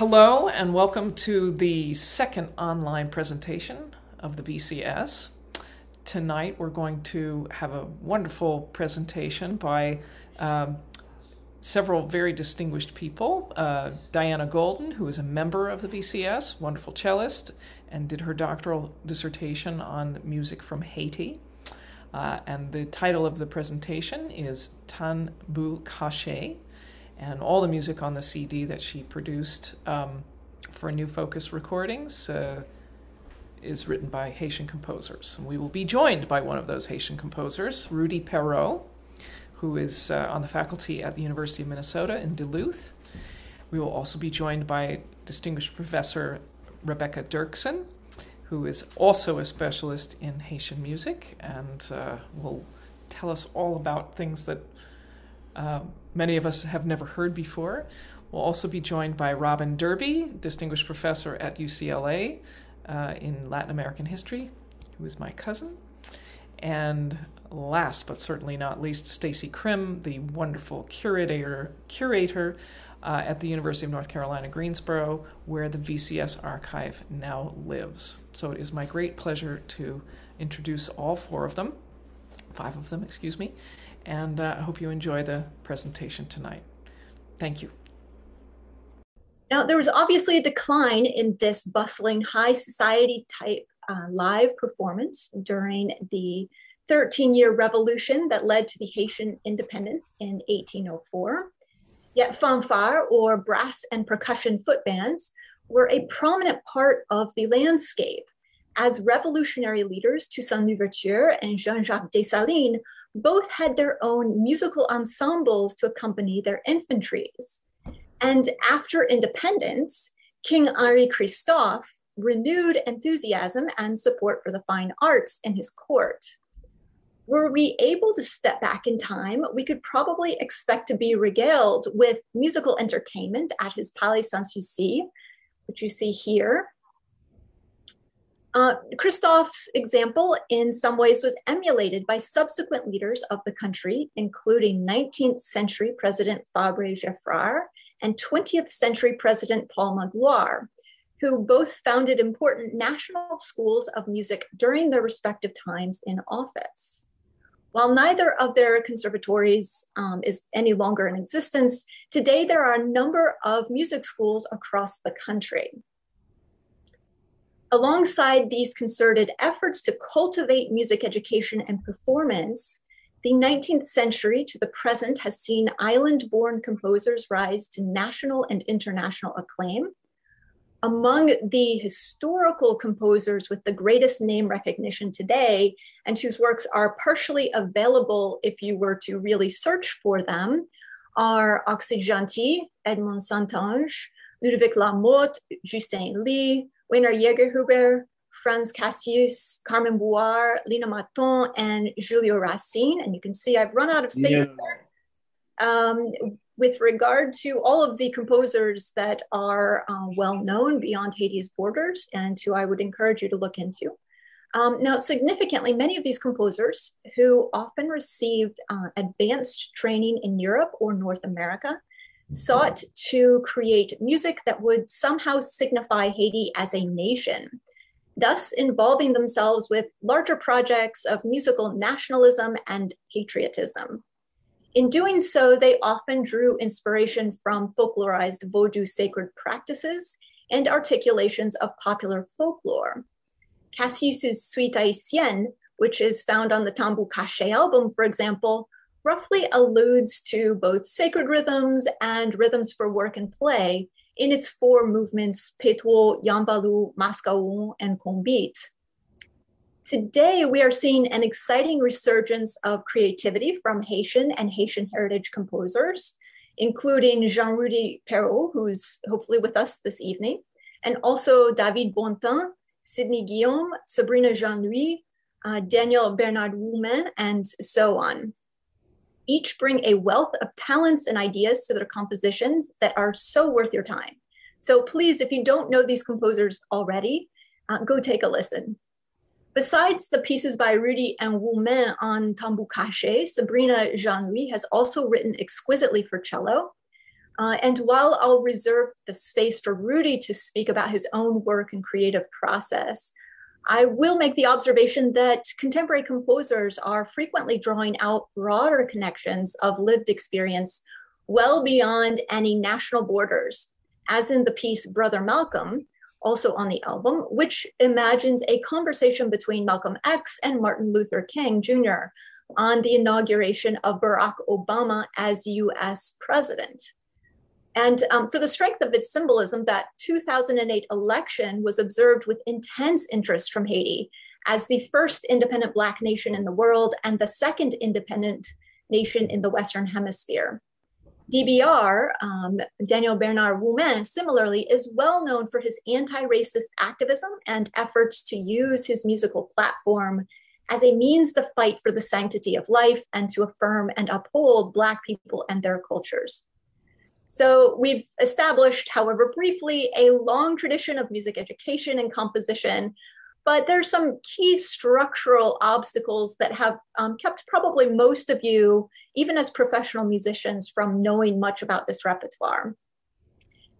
Hello, and welcome to the second online presentation of the VCS. Tonight, we're going to have a wonderful presentation by um, several very distinguished people. Uh, Diana Golden, who is a member of the VCS, wonderful cellist, and did her doctoral dissertation on music from Haiti. Uh, and the title of the presentation is Tan Bu Caché and all the music on the CD that she produced um, for New Focus Recordings uh, is written by Haitian composers. And we will be joined by one of those Haitian composers, Rudy Perrault, who is uh, on the faculty at the University of Minnesota in Duluth. We will also be joined by distinguished professor Rebecca Dirksen, who is also a specialist in Haitian music and uh, will tell us all about things that uh, many of us have never heard before. We'll also be joined by Robin Derby, Distinguished Professor at UCLA uh, in Latin American History, who is my cousin. And last but certainly not least, Stacey Krim, the wonderful curator, curator uh, at the University of North Carolina, Greensboro, where the VCS archive now lives. So it is my great pleasure to introduce all four of them, five of them, excuse me, and uh, I hope you enjoy the presentation tonight. Thank you. Now, there was obviously a decline in this bustling high society type uh, live performance during the 13 year revolution that led to the Haitian independence in 1804. Yet, fanfare or brass and percussion foot bands were a prominent part of the landscape as revolutionary leaders Toussaint Louverture and Jean Jacques Dessalines both had their own musical ensembles to accompany their infantries. And after independence, King Henri Christophe renewed enthusiasm and support for the fine arts in his court. Were we able to step back in time, we could probably expect to be regaled with musical entertainment at his Palais Sanssouci, which you see here, uh, Christophe's example, in some ways, was emulated by subsequent leaders of the country, including 19th century President Fabre Geffrard and 20th century President Paul Magloire, who both founded important national schools of music during their respective times in office. While neither of their conservatories um, is any longer in existence, today there are a number of music schools across the country. Alongside these concerted efforts to cultivate music education and performance, the 19th century to the present has seen island born composers rise to national and international acclaim. Among the historical composers with the greatest name recognition today, and whose works are partially available if you were to really search for them, are Occide Jeanty, Edmond Saintonge, Ludovic Lamothe, Justin Elie, Werner Jaegerhuber, Frantz Casséus, Carmen Brouard, Lina Mathon, and Julio Racine. And you can see I've run out of space yeah. there. Um, with regard to all of the composers that are uh, well known beyond Haiti's borders and who I would encourage you to look into. Um, now, significantly, many of these composers who often received uh, advanced training in Europe or North America sought to create music that would somehow signify Haiti as a nation, thus involving themselves with larger projects of musical nationalism and patriotism. In doing so, they often drew inspiration from folklorized Vodou sacred practices and articulations of popular folklore. Casséus's Suite Haitienne, which is found on the Tanbou Kache album, for example, roughly alludes to both sacred rhythms and rhythms for work and play in its four movements, Petro, Yanvalou, Mascaron, and Kombit. Today, we are seeing an exciting resurgence of creativity from Haitian and Haitian heritage composers, including Jean-Rudy Perrault, who's hopefully with us this evening, and also David Bontemps, Sydney Guillaume, Sabrina Jean-Louis, uh, Daniel Bernard Roumain, and so on each bring a wealth of talents and ideas to their compositions that are so worth your time. So please, if you don't know these composers already, uh, go take a listen. Besides the pieces by Rudy and Roumain on Tan Caché, Sabrina Jean-Louis has also written exquisitely for cello. Uh, and while I'll reserve the space for Rudy to speak about his own work and creative process, I will make the observation that contemporary composers are frequently drawing out broader connections of lived experience well beyond any national borders, as in the piece Brother Malcolm, also on the album, which imagines a conversation between Malcolm X and Martin Luther King Jr. on the inauguration of Barack Obama as US president. And um, for the strength of its symbolism, that 2008 election was observed with intense interest from Haiti as the first independent Black nation in the world and the second independent nation in the Western Hemisphere. DBR, um, Daniel Bernard Roumain, similarly, is well known for his anti racist activism and efforts to use his musical platform as a means to fight for the sanctity of life and to affirm and uphold Black people and their cultures. So we've established, however briefly, a long tradition of music education and composition, but there's some key structural obstacles that have um, kept probably most of you, even as professional musicians, from knowing much about this repertoire.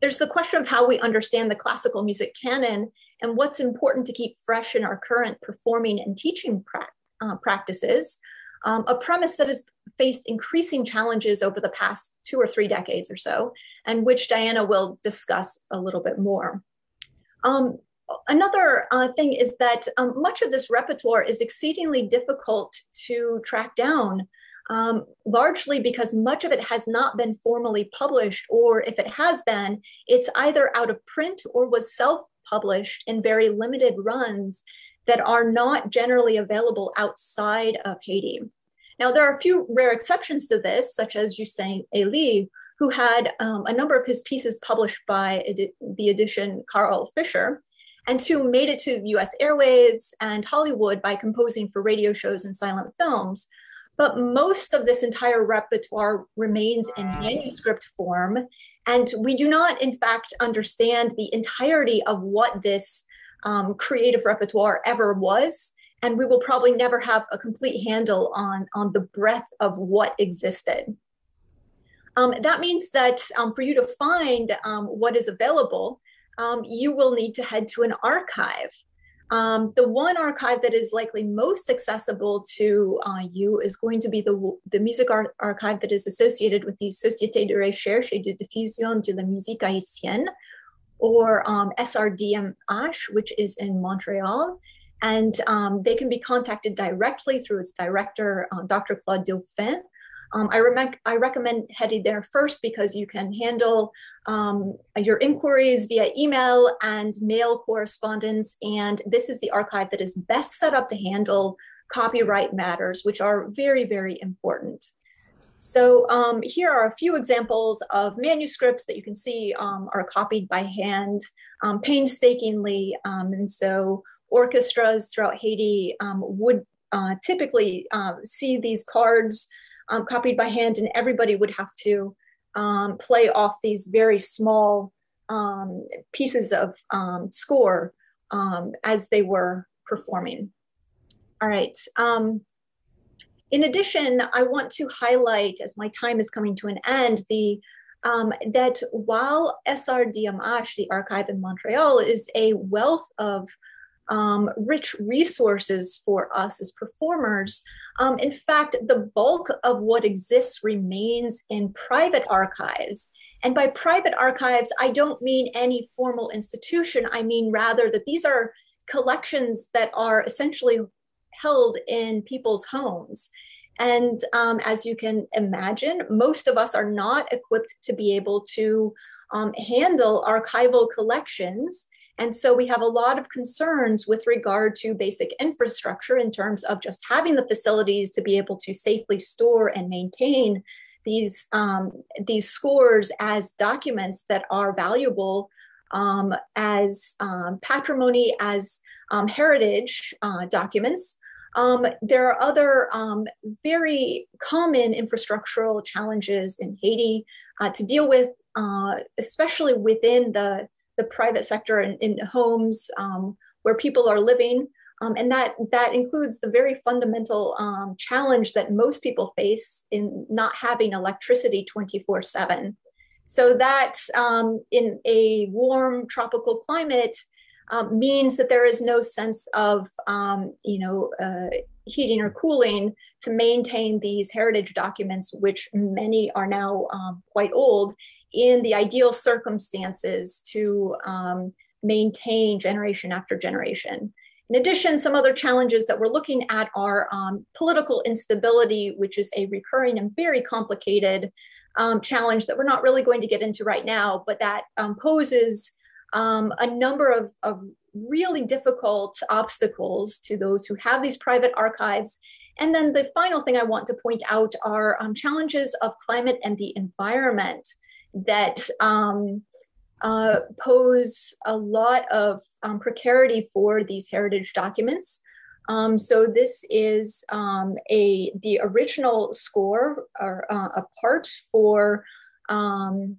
There's the question of how we understand the classical music canon and what's important to keep fresh in our current performing and teaching pra- uh, practices, um, a premise that has faced increasing challenges over the past two or three decades or so, and which Diana will discuss a little bit more. Um, another uh, thing is that um, much of this repertoire is exceedingly difficult to track down, um, largely because much of it has not been formally published, or if it has been, it's either out of print or was self published in very limited runs that are not generally available outside of Haiti. Now, there are a few rare exceptions to this, such as Justin Elie, who had um, a number of his pieces published by edi- the edition Carl Fischer, and who made it to US airwaves and Hollywood by composing for radio shows and silent films. But most of this entire repertoire remains in manuscript form. And we do not, in fact, understand the entirety of what this um, creative repertoire ever was and we will probably never have a complete handle on on the breadth of what existed um, that means that um, for you to find um, what is available um, you will need to head to an archive um, the one archive that is likely most accessible to uh, you is going to be the, the music ar- archive that is associated with the Société de Recherche et de Diffusion de la Musique Haïtienne, or um, SRDMH, which is in Montreal. And um, they can be contacted directly through its director, uh, Dr. Claude Dauphin. Um, I, I, recommend heading there first because you can handle um, your inquiries via email and mail correspondence. And this is the archive that is best set up to handle copyright matters, which are very, very important. So um, here are a few examples of manuscripts that you can see um, are copied by hand um, painstakingly. Um, and so orchestras throughout Haiti um, would uh, typically uh, see these cards um, copied by hand and everybody would have to play off these very small pieces of score as they were performing. All right. Um, in addition, I want to highlight, as my time is coming to an end, the um, that while SRDMH, the archive in Montreal, is a wealth of um, rich resources for us as performers, um, in fact, the bulk of what exists remains in private archives. And by private archives, I don't mean any formal institution. I mean rather that these are collections that are essentially held in people's homes. And um, as you can imagine, most of us are not equipped to be able to um, handle archival collections. And so we have a lot of concerns with regard to basic infrastructure in terms of just having the facilities to be able to safely store and maintain these, um, these scores as documents that are valuable um, as um, patrimony, as um, heritage uh, documents. Um, there are other um, very common infrastructural challenges in Haiti uh, to deal with, uh, especially within the, the private sector and in homes um, where people are living. Um, and that, that includes the very fundamental um, challenge that most people face in not having electricity 24 7. So that um, in a warm tropical climate um, means that there is no sense of, um, you know, uh, heating or cooling to maintain these heritage documents, which many are now quite old, in the ideal circumstances to um, maintain generation after generation. In addition, some other challenges that we're looking at are um, political instability, which is a recurring and very complicated um, challenge that we're not really going to get into right now, but that um, poses um, a number of, of really difficult obstacles to those who have these private archives. And then the final thing I want to point out are um, challenges of climate and the environment that um, uh, pose a lot of um, precarity for these heritage documents. Um, so this is um, a the original score or uh, a part for um,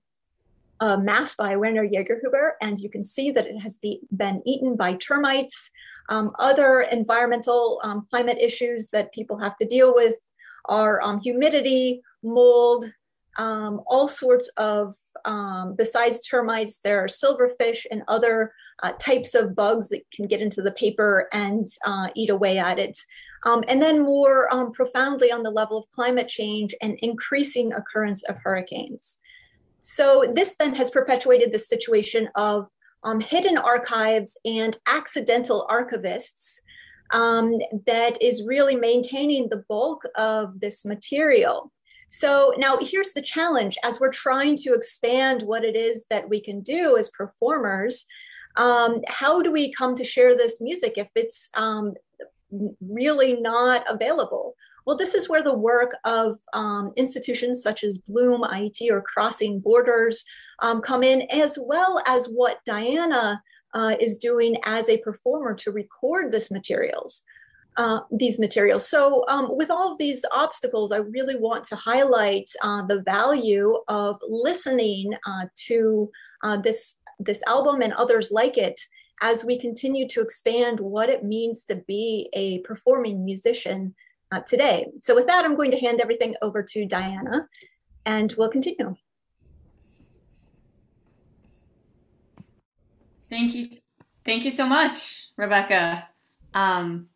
a mass by Werner Jaegerhuber, and you can see that it has be, been eaten by termites. Um, other environmental climate issues that people have to deal with are um, humidity, mold, all sorts of, um, besides termites, there are silverfish and other uh, types of bugs that can get into the paper and uh, eat away at it. Um, and then more um, profoundly on the level of climate change and increasing occurrence of hurricanes. So this then has perpetuated the situation of um, hidden archives and accidental archivists um, that is really maintaining the bulk of this material. So now here's the challenge as we're trying to expand what it is that we can do as performers um, how do we come to share this music if it's um, really not available? Well, this is where the work of um, institutions such as Bloom Haiti, or Crossing Borders um, come in, as well as what Diana uh, is doing as a performer to record this materials. Uh, these materials. So, um, with all of these obstacles, I really want to highlight uh, the value of listening uh, to uh, this this album and others like it as we continue to expand what it means to be a performing musician uh, today. So, with that, I'm going to hand everything over to Diana and we'll continue. Thank you. Thank you so much, Rebecca. Um,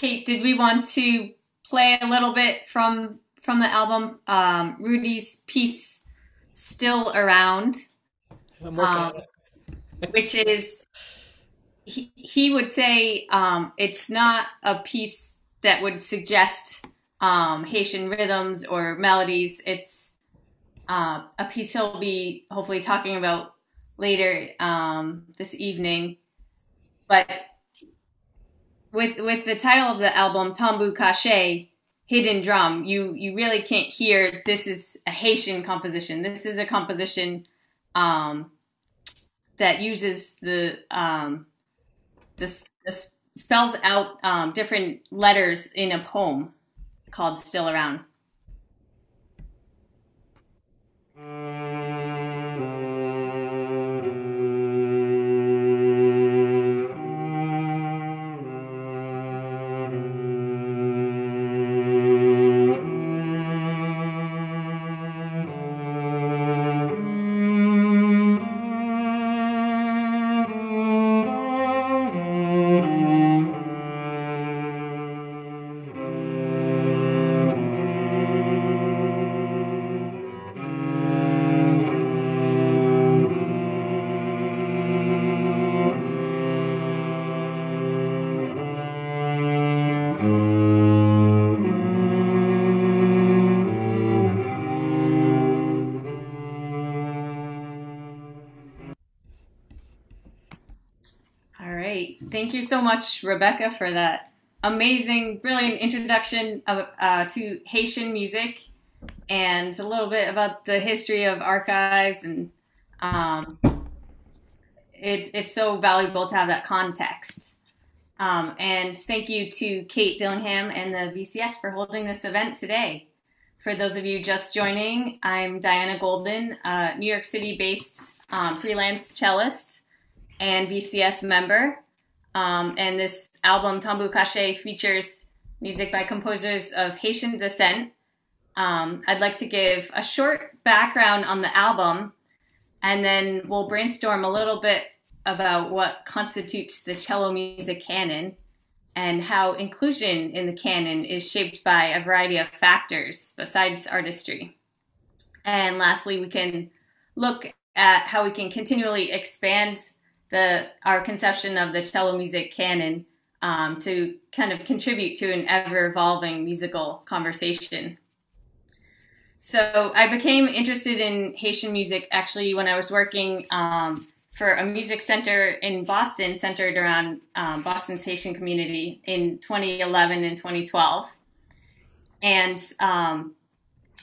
Kate, did we want to play a little bit from from the album um, Rudy's piece still around? Um, which is, he, he would say um, it's not a piece that would suggest um, Haitian rhythms or melodies. It's uh, a piece he'll be hopefully talking about later um, this evening. But with with the title of the album, Tambour Caché, Hidden Drum, you you really can't hear this is a Haitian composition. This is a composition um, that uses the um, this, spells out um, different letters in a poem called "Still Around." Thank so much, Rebecca, for that amazing, brilliant introduction of, uh, to Haitian music and a little bit about the history of archives and um, it's it's so valuable to have that context. Um, and thank you to Kate Dillingham and the VCS for holding this event today. For those of you just joining, I'm Diana Golden, New York City based um, freelance cellist and VCS member. Um, and this album, Tambour Caché, features music by composers of Haitian descent. um, I'd like to give a short background on the album, and then we'll brainstorm a little bit about what constitutes the cello music canon and how inclusion in the canon is shaped by a variety of factors besides artistry. And lastly, we can look at how we can continually expand the our conception of the cello music canon um, to kind of contribute to an ever evolving musical conversation. So I became interested in Haitian music actually when I was working um, for a music center in Boston centered around um, Boston's Haitian community in 2011 and 2012. And um,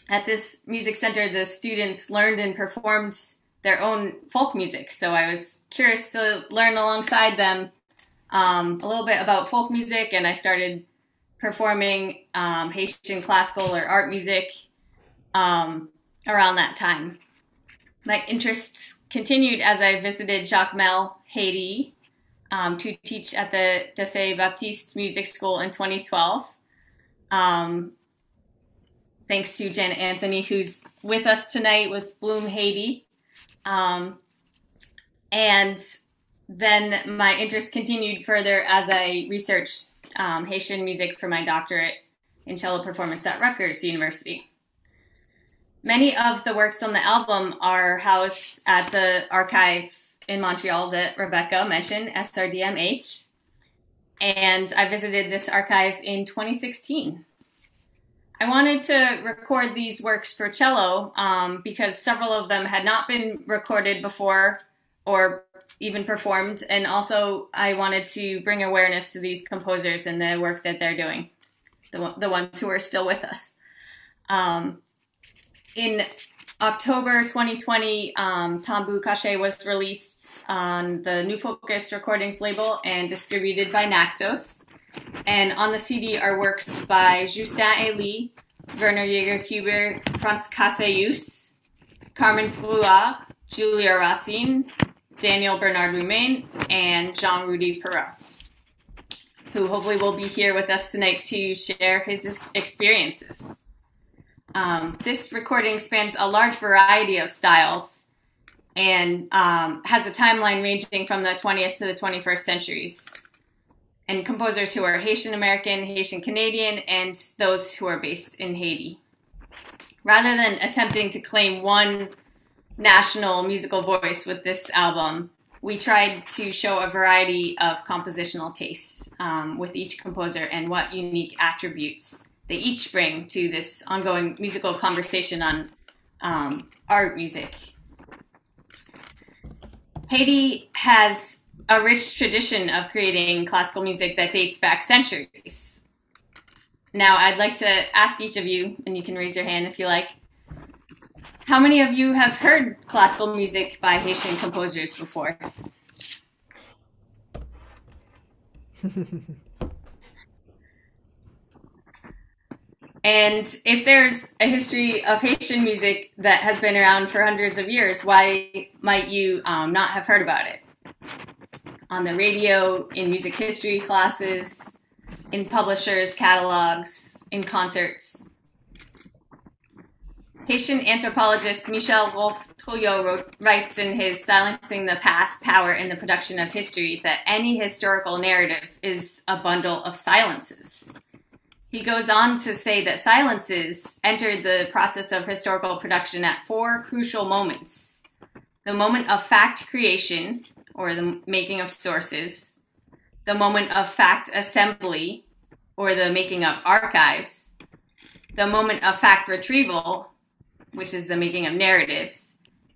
at this music center, the students learned and performed their own folk music. So I was curious to learn alongside them um, a little bit about folk music, and I started performing um, Haitian classical or art music um, around that time. My interests continued as I visited Jacmel, Haiti, um, to teach at the Dessaix Baptiste Music School in 2012. Um, thanks to Janet Anthony, who's with us tonight with Bloom Haiti. Um, and then my interest continued further as I researched um, Haitian music for my doctorate in cello performance at Rutgers University. Many of the works on the album are housed at the archive in Montreal that Rebecca mentioned, SRDMH. And I visited this archive in 2016. I wanted to record these works for cello um, because several of them had not been recorded before or even performed. And also, I wanted to bring awareness to these composers and the work that they're doing, the, the ones who are still with us. Um, in October 2020, um, Tambour Caché was released on the New Focus Recordings label and distributed by Naxos. And on the CD are works by Justin Elie, Werner Jaegerhuber, Frantz Casséus, Carmen Brouard, Julio Racine, Daniel Bernard Roumain, and Jean Rudy Perrault, who hopefully will be here with us tonight to share his experiences. Um, this recording spans a large variety of styles and um, has a timeline ranging from the 20th to the 21st centuries. And composers who are Haitian American, Haitian Canadian, and those who are based in Haiti. Rather than attempting to claim one national musical voice with this album, we tried to show a variety of compositional tastes um, with each composer and what unique attributes they each bring to this ongoing musical conversation on um, art music. Haiti has a rich tradition of creating classical music that dates back centuries. Now, I'd like to ask each of you, and you can raise your hand if you like, how many of you have heard classical music by Haitian composers before? And if there's a history of Haitian music that has been around for hundreds of years, why might you um, not have heard about it? On the radio, in music history classes, in publishers' catalogs, in concerts. Haitian anthropologist Michel Rolph-Trouillot writes in his Silencing the Past Power in the Production of History that any historical narrative is a bundle of silences. He goes on to say that silences entered the process of historical production at four crucial moments the moment of fact creation, or the making of sources, the moment of fact assembly, or the making of archives, the moment of fact retrieval, which is the making of narratives,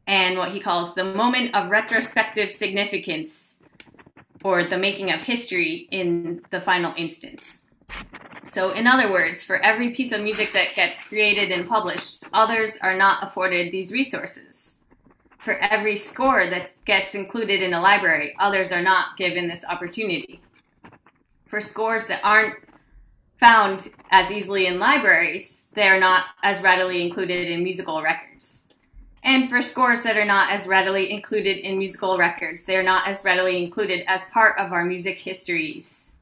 and what he calls the moment of retrospective significance, or the making of history in the final instance. So, in other words, for every piece of music that gets created and published, others are not afforded these resources. For every score that gets included in a library, others are not given this opportunity. For scores that aren't found as easily in libraries, they are not as readily included in musical records. And for scores that are not as readily included in musical records, they are not as readily included as part of our music histories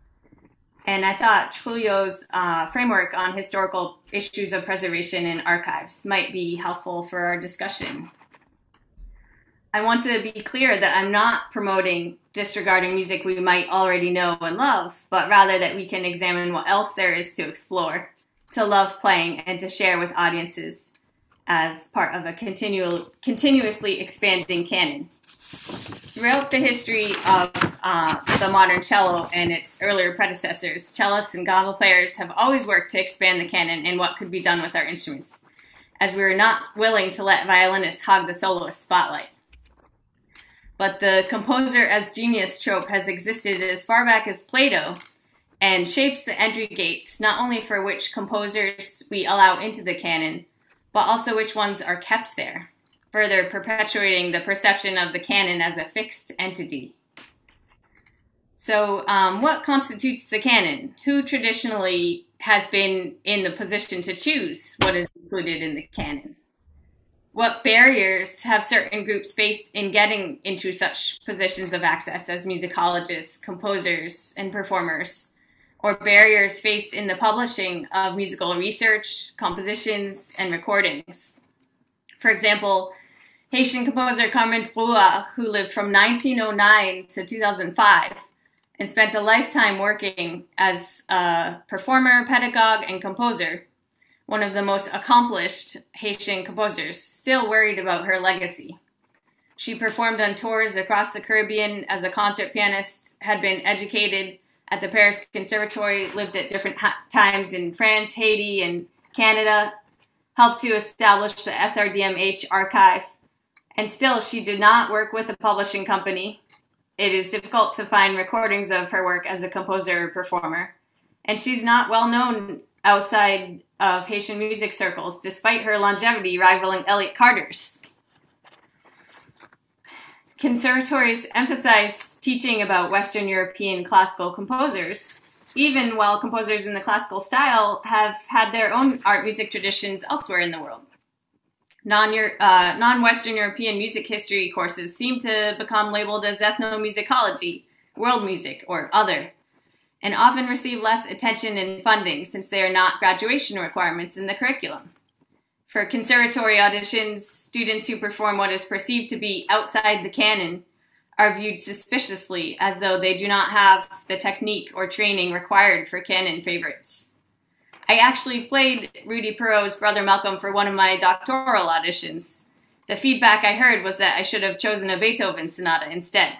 And I thought Trouillot's uh, framework on historical issues of preservation in archives might be helpful for our discussion. I want to be clear that I'm not promoting disregarding music we might already know and love, but rather that we can examine what else there is to explore, to love playing, and to share with audiences as part of a continual, continuously expanding canon. Throughout the history of uh, the modern cello and its earlier predecessors, cellists and gamba players have always worked to expand the canon and what could be done with our instruments, as we were not willing to let violinists hog the soloist spotlight. But the composer as genius trope has existed as far back as Plato and shapes the entry gates not only for which composers we allow into the canon, but also which ones are kept there further perpetuating the perception of the canon as a fixed entity. So, um, what constitutes the canon? Who traditionally has been in the position to choose what is included in the canon? What barriers have certain groups faced in getting into such positions of access as musicologists, composers, and performers? Or barriers faced in the publishing of musical research, compositions, and recordings? For example, Haitian composer Carmen Brouard, who lived from 1909 to 2005 and spent a lifetime working as a performer, pedagogue, and composer, one of the most accomplished Haitian composers, still worried about her legacy. She performed on tours across the Caribbean as a concert pianist, had been educated at the Paris Conservatory, lived at different times in France, Haiti, and Canada, helped to establish the SRDMH archive, and still, she did not work with a publishing company. It is difficult to find recordings of her work as a composer or performer. And she's not well known outside of Haitian music circles, despite her longevity rivaling Elliott Carter's. Conservatories emphasize teaching about Western European classical composers, even while composers in the classical style have had their own art music traditions elsewhere in the world Non uh, Western European music history courses seem to become labeled as ethnomusicology, world music, or other, and often receive less attention and funding since they are not graduation requirements in the curriculum. For conservatory auditions, students who perform what is perceived to be outside the canon are viewed suspiciously as though they do not have the technique or training required for canon favorites. I actually played Rudy Perrault's brother Malcolm for one of my doctoral auditions. The feedback I heard was that I should have chosen a Beethoven sonata instead.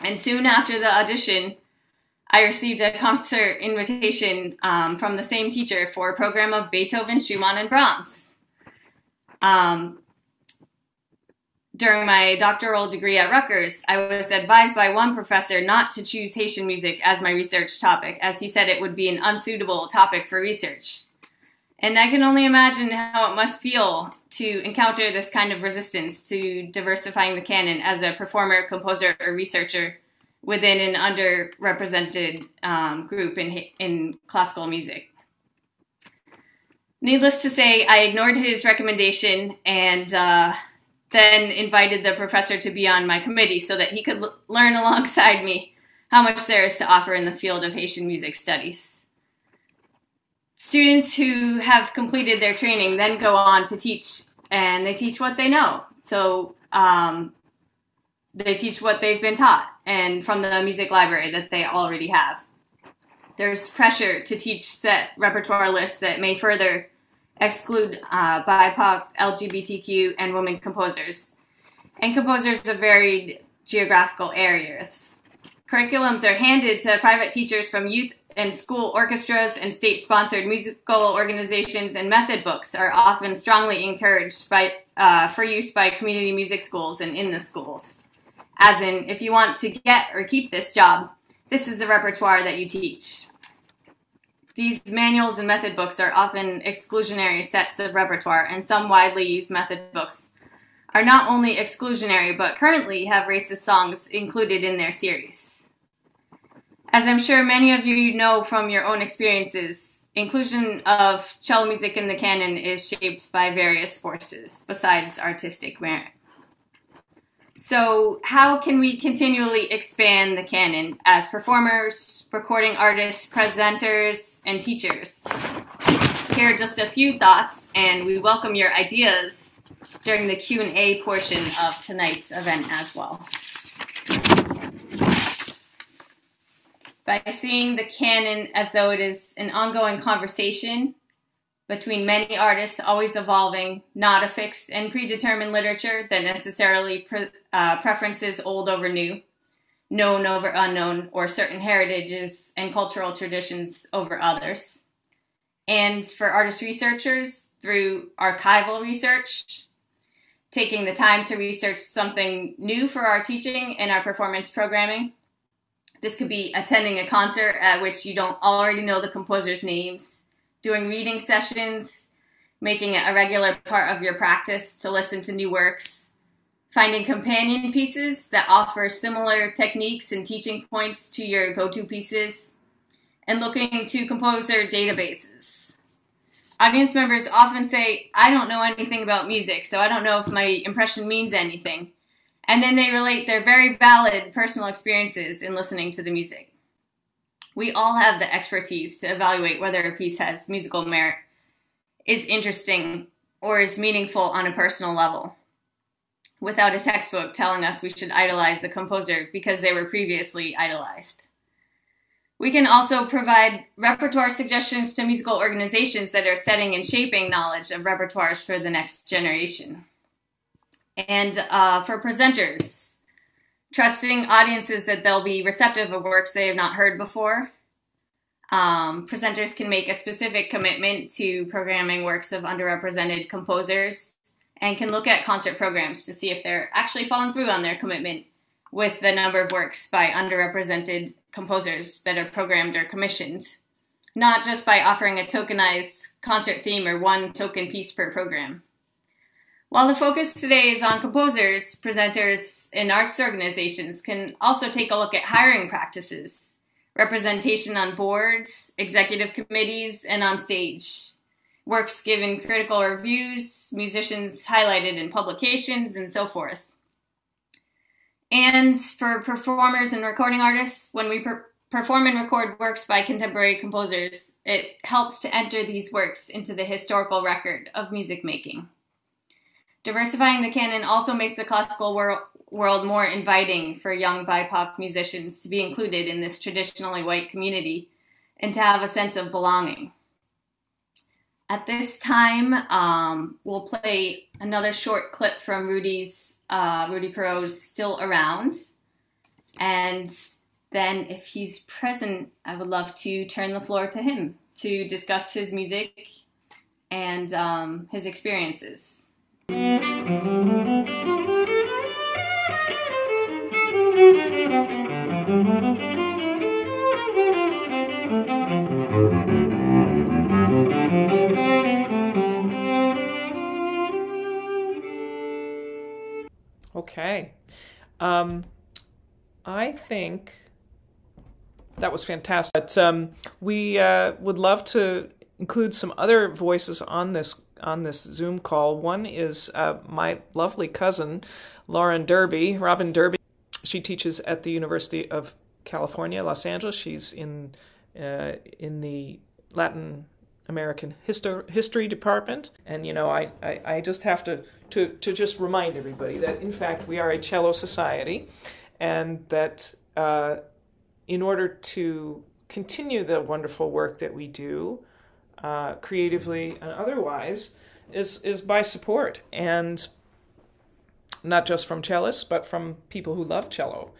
And soon after the audition, I received a concert invitation um, from the same teacher for a program of Beethoven, Schumann, and Brahms. Um, during my doctoral degree at Rutgers, I was advised by one professor not to choose Haitian music as my research topic, as he said it would be an unsuitable topic for research. And I can only imagine how it must feel to encounter this kind of resistance to diversifying the canon as a performer, composer, or researcher within an underrepresented um, group in, in classical music. Needless to say, I ignored his recommendation and uh, then invited the professor to be on my committee so that he could l- learn alongside me how much there is to offer in the field of Haitian music studies. Students who have completed their training then go on to teach, and they teach what they know. So um, they teach what they've been taught and from the music library that they already have. There's pressure to teach set repertoire lists that may further exclude uh, BIPOC, LGBTQ, and women composers, and composers of varied geographical areas. Curriculums are handed to private teachers from youth and school orchestras and state sponsored musical organizations, and method books are often strongly encouraged by, uh, for use by community music schools and in the schools. As in, if you want to get or keep this job, this is the repertoire that you teach. These manuals and method books are often exclusionary sets of repertoire, and some widely used method books are not only exclusionary but currently have racist songs included in their series. As I'm sure many of you know from your own experiences, inclusion of cello music in the canon is shaped by various forces besides artistic merit. So, how can we continually expand the canon as performers, recording artists, presenters, and teachers? Here are just a few thoughts, and we welcome your ideas during the Q&A portion of tonight's event as well. By seeing the canon as though it is an ongoing conversation between many artists, always evolving, not a fixed and predetermined literature that necessarily pre- uh, preferences old over new, known over unknown, or certain heritages and cultural traditions over others. And for artist researchers, through archival research, taking the time to research something new for our teaching and our performance programming. This could be attending a concert at which you don't already know the composer's names doing reading sessions, making it a regular part of your practice to listen to new works, finding companion pieces that offer similar techniques and teaching points to your go to pieces, and looking to composer databases. Audience members often say, I don't know anything about music, so I don't know if my impression means anything. And then they relate their very valid personal experiences in listening to the music we all have the expertise to evaluate whether a piece has musical merit, is interesting, or is meaningful on a personal level. Without a textbook telling us we should idolize the composer because they were previously idolized. We can also provide repertoire suggestions to musical organizations that are setting and shaping knowledge of repertoires for the next generation. And uh, for presenters, trusting audiences that they'll be receptive of works they have not heard before. Um, presenters can make a specific commitment to programming works of underrepresented composers and can look at concert programs to see if they're actually following through on their commitment with the number of works by underrepresented composers that are programmed or commissioned, not just by offering a tokenized concert theme or one token piece per program. While the focus today is on composers, presenters, and arts organizations can also take a look at hiring practices, representation on boards, executive committees, and on stage, works given critical reviews, musicians highlighted in publications, and so forth. And for performers and recording artists, when we per- perform and record works by contemporary composers, it helps to enter these works into the historical record of music making. Diversifying the canon also makes the classical wor- world more inviting for young BIPOC musicians to be included in this traditionally white community and to have a sense of belonging. At this time, um, we'll play another short clip from Rudy's uh, Rudy Perrault's "Still Around," and then, if he's present, I would love to turn the floor to him to discuss his music and um, his experiences. Okay. Um, I think that was fantastic. But um, we uh, would love to include some other voices on this on this Zoom call. One is uh, my lovely cousin, Lauren Derby, Robin Derby. She teaches at the University of California, Los Angeles. She's in uh, in the Latin American Histo- History Department. And, you know, I, I, I, just have to, to, to just remind everybody that, in fact, we are a cello society and that uh, in order to continue the wonderful work that we do, uh, creatively and otherwise is is by support. And not just from cellists but from people who love cello.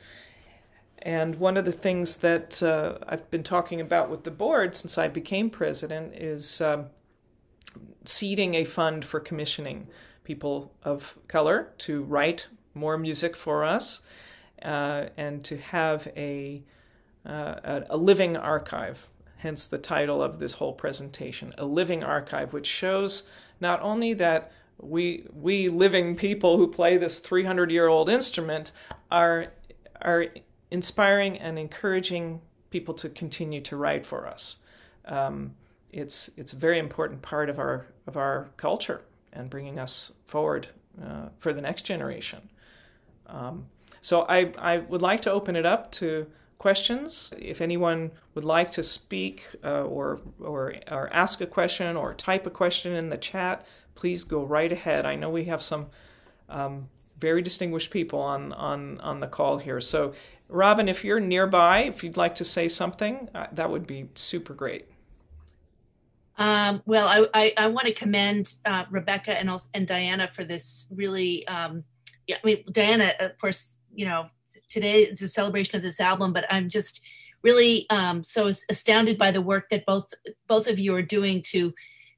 And one of the things that uh, I've been talking about with the board since I became president is um, seeding a fund for commissioning people of color to write more music for us uh, and to have a, uh, a living archive hence the title of this whole presentation, a living archive, which shows not only that we we living people who play this 300 year old instrument are are inspiring and encouraging people to continue to write for us. Um, it's it's a very important part of our of our culture and bringing us forward uh, for the next generation. Um, so I, I would like to open it up to questions. If anyone would like to speak uh, or, or, or ask a question or type a question in the chat, please go right ahead. I know we have some um, very distinguished people on, on, on the call here. So, Robin, if you're nearby, if you'd like to say something, uh, that would be super great. Um, well, I, I, I, want to commend uh, Rebecca and also, and Diana for this really. Um, yeah, I mean, Diana, of course, you know, today is a celebration of this album, but I'm just really um, so astounded by the work that both both of you are doing to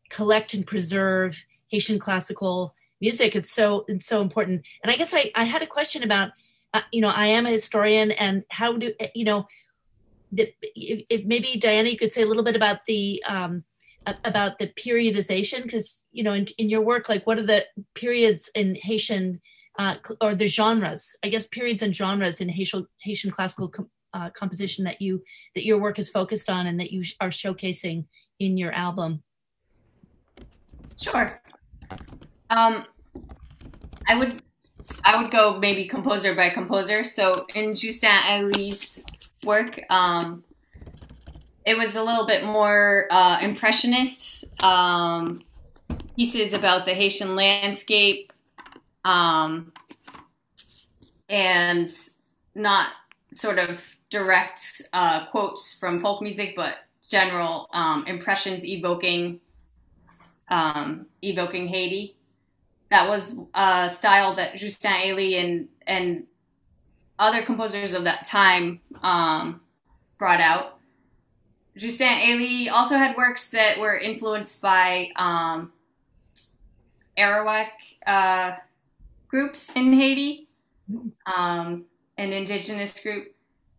collect and preserve Haitian classical music. It's so it's so important. And I guess I, I had a question about, uh, you know, I am a historian, and how do you know, the, if, if maybe Diana, you could say a little bit about the um, about the periodization because you know in, in your work like what are the periods in haitian uh, or the genres i guess periods and genres in haitian haitian classical com- uh, composition that you that your work is focused on and that you sh- are showcasing in your album. Sure. Um i would i would go maybe composer by composer. So in justin Elie's work um it was a little bit more uh, impressionist um, pieces about the Haitian landscape, um, and not sort of direct uh, quotes from folk music, but general um, impressions evoking um, evoking Haiti. That was a style that Justin Elie and and other composers of that time um, brought out. Justin Elie also had works that were influenced by um, Arawak uh, groups in Haiti, um, an indigenous group.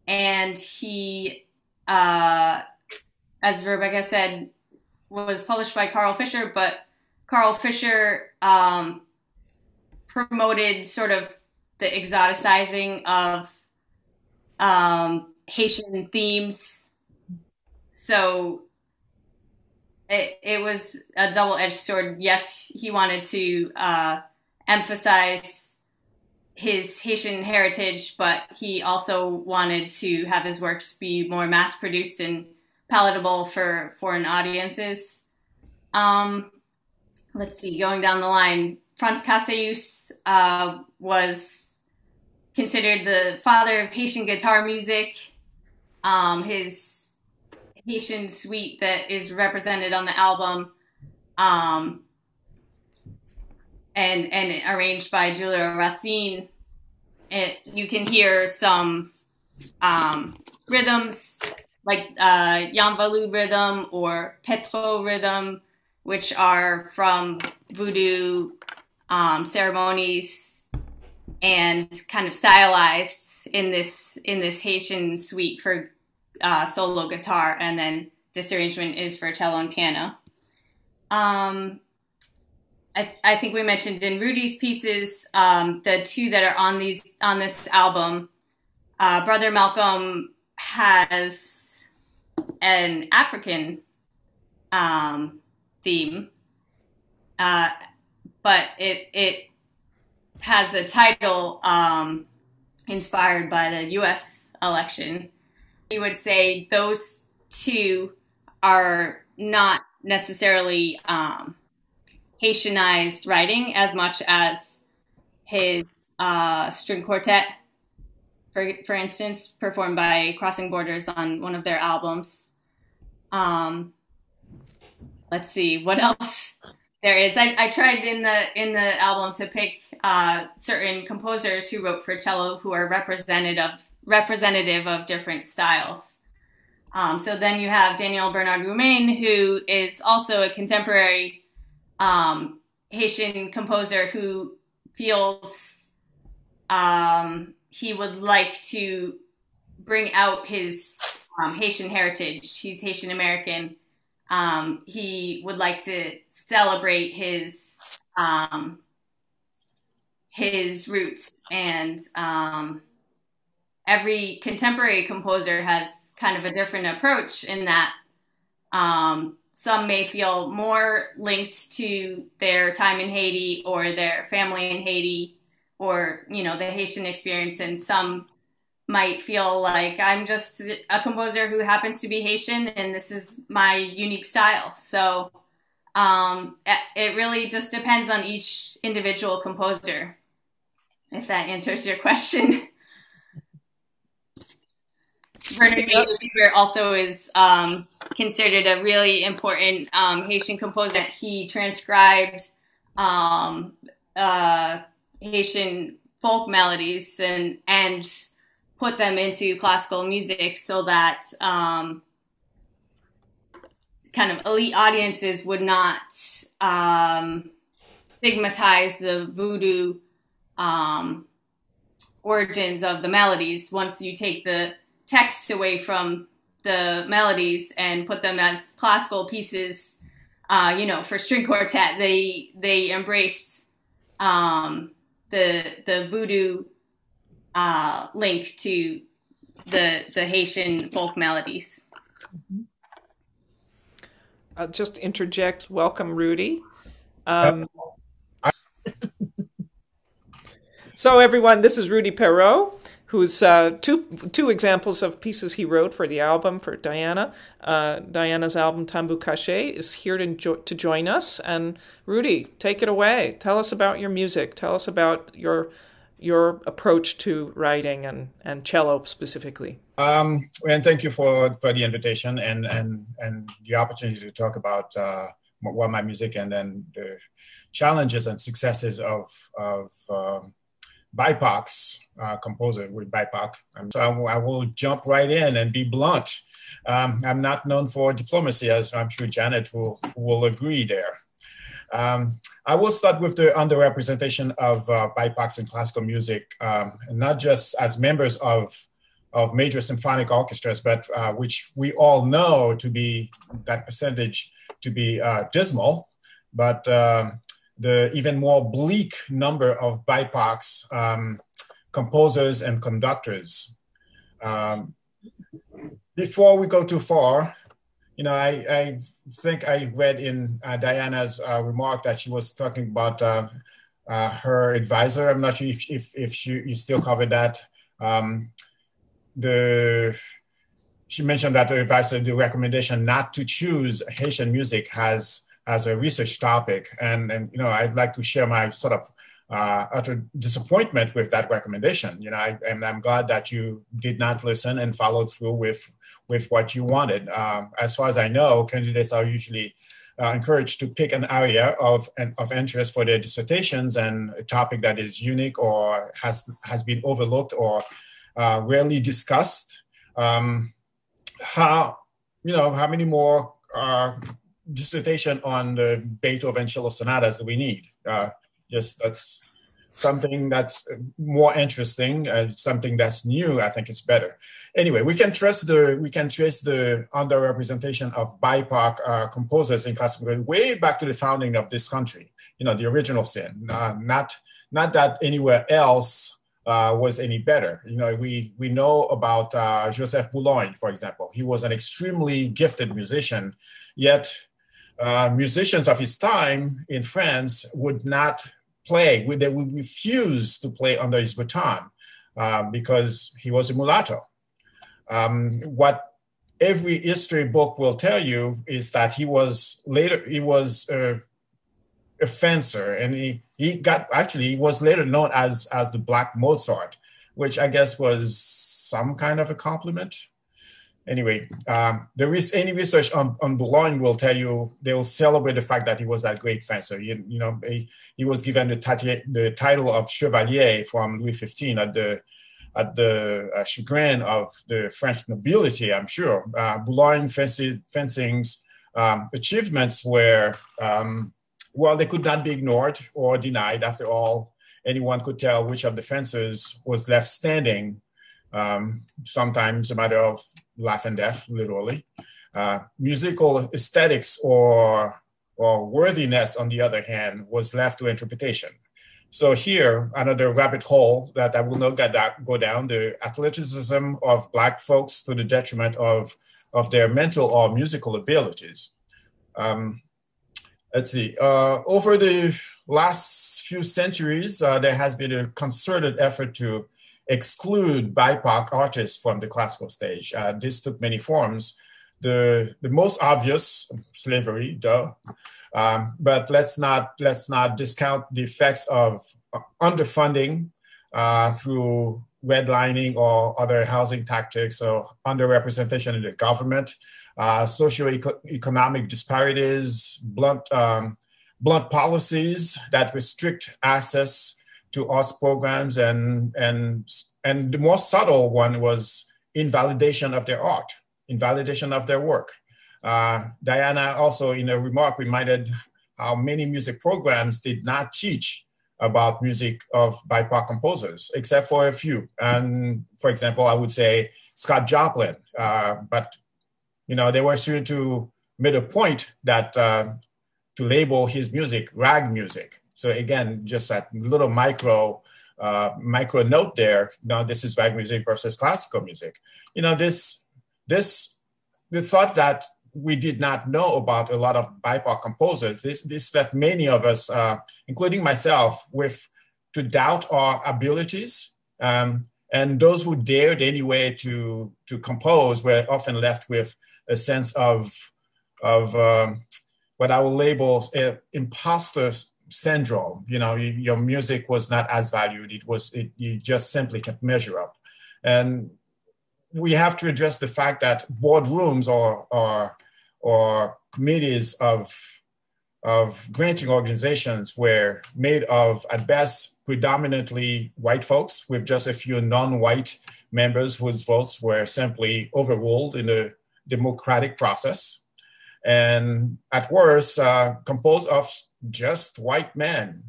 And he, uh, as Rebecca said, was published by Carl Fischer, but Carl Fischer um, promoted sort of the exoticizing of um, Haitian themes so it, it was a double edged sword. Yes, he wanted to uh, emphasize his Haitian heritage, but he also wanted to have his works be more mass produced and palatable for foreign audiences. Um, let's see, going down the line, Frantz Casséus uh, was considered the father of Haitian guitar music. Um, his Haitian suite that is represented on the album, um, and and arranged by Julio Racine. It you can hear some um, rhythms like uh, Yanvalou rhythm or Petro rhythm, which are from voodoo um, ceremonies and kind of stylized in this in this Haitian suite for uh, solo guitar, and then this arrangement is for cello and piano. Um, I, I, think we mentioned in Rudy's pieces um, the two that are on these on this album. Uh, Brother Malcolm has an African um, theme, uh, but it it has a title um, inspired by the U.S. election we would say those two are not necessarily um, Haitianized writing as much as his uh, string quartet, for, for instance, performed by Crossing Borders on one of their albums. Um, let's see what else there is. I, I, tried in the in the album to pick uh, certain composers who wrote for cello who are representative representative of different styles. Um, so then you have Daniel Bernard Roumain, who is also a contemporary um, Haitian composer who feels um, he would like to bring out his um, Haitian heritage. He's Haitian American. Um, he would like to celebrate his um, his roots and every contemporary composer has kind of a different approach in that um, some may feel more linked to their time in Haiti or their family in Haiti, or you know the Haitian experience, and some might feel like I'm just a composer who happens to be Haitian, and this is my unique style. So um, it really just depends on each individual composer. If that answers your question. Bernard also is um, considered a really important um, Haitian composer. He transcribed um, uh, Haitian folk melodies and and put them into classical music so that um, kind of elite audiences would not um, stigmatize the voodoo um, origins of the melodies once you take the text away from the melodies and put them as classical pieces. Uh, you know, for string quartet, they they embraced um, the the voodoo uh, link to the the Haitian folk melodies. I'll just interject. Welcome, Rudy. Um, so, everyone, this is Rudy Perrault who's uh, two two examples of pieces he wrote for the album for Diana. Uh, Diana's album Tanbou Kache is here to, to join us. And Rudy, take it away. Tell us about your music. Tell us about your your approach to writing and, and cello specifically. Um, and thank you for, for the invitation and, and, and the opportunity to talk about uh, what my music and then the challenges and successes of, of um, BIPOC's uh, composer with BIPOC. Um, so I, I, will jump right in and be blunt. Um, I'm not known for diplomacy, as I'm sure Janet will, will agree there. Um, I will start with the underrepresentation of uh, BIPOCs in classical music, um, not just as members of, of major symphonic orchestras, but uh, which we all know to be that percentage to be uh, dismal. But um, the even more bleak number of BIPOCs um, composers and conductors. Um, before we go too far, you know, I, I think I read in uh, Diana's uh, remark that she was talking about uh, uh her advisor. I'm not sure if, if, if she, you still covered that. Um, the she mentioned that the advisor, the recommendation not to choose Haitian music has as a research topic. And, and you know, I'd like to share my sort of uh, utter disappointment with that recommendation. You know, I, and I'm glad that you did not listen and follow through with with what you wanted. Um, as far as I know, candidates are usually uh, encouraged to pick an area of of interest for their dissertations and a topic that is unique or has has been overlooked or uh, rarely discussed. Um, how you know how many more uh, dissertation on the Beethoven cello sonatas that we need. Uh, just that's something that's more interesting, uh, something that's new. I think it's better. Anyway, we can trace the we can trace the underrepresentation of BIPOC uh, composers in classical way back to the founding of this country. You know, the original sin. Uh, not not that anywhere else. Uh, was any better. You know, we we know about uh, Joseph Boulogne, for example. He was an extremely gifted musician, yet uh, musicians of his time in France would not play, they would refuse to play under his baton uh, because he was a mulatto. Um, what every history book will tell you is that he was later, he was a, fencer and he, he got, actually, he was later known as, as the Black Mozart, which I guess was some kind of a compliment anyway, um, there is any research on, on Boulogne will tell you they will celebrate the fact that he was that great fencer. You, you know, he, he was given the, tati- the title of chevalier from Louis XV at the at the uh, chagrin of the French nobility. I'm sure uh, Boulogne fencing, fencing's um, achievements were um, well, they could not be ignored or denied. After all, anyone could tell which of the fencers was left standing um, sometimes a matter of life and death, literally. Uh, musical aesthetics or, or worthiness, on the other hand, was left to interpretation. So here, another rabbit hole that I will not get that, go down, the athleticism of Black folks to the detriment of, of their mental or musical abilities. Um, let's see, uh, over the last few centuries, uh, there has been a concerted effort to exclude BIPOC artists from the classical stage. Uh, this took many forms. The, the most obvious, slavery, duh. Um, but let's not, let's not discount the effects of underfunding uh, through redlining or other housing tactics or underrepresentation in the government, uh, socioeconomic disparities, blunt, um, blunt policies that restrict access to arts programs, and, and, and the more subtle one was invalidation of their art, invalidation of their work. Uh, Diana also, in a remark, reminded how many music programs did not teach about music of BIPOC composers, except for a few. And for example, I would say Scott Joplin, uh, but you know they were soon to made a point that uh, to label his music rag music. So again, just that little micro uh, micro note there. Now this is rag music versus classical music. You know this this the thought that we did not know about a lot of BIPOC composers. This, this left many of us, uh, including myself, with to doubt our abilities. Um, and those who dared anyway to to compose were often left with a sense of of um, what I will label uh, imposter syndrome. You know, your music was not as valued. It was it, you just simply can't measure up, and we have to address the fact that boardrooms or or or committees of of granting organizations were made of at best predominantly white folks with just a few non-white members whose votes were simply overruled in the democratic process and at worst uh, composed of just white men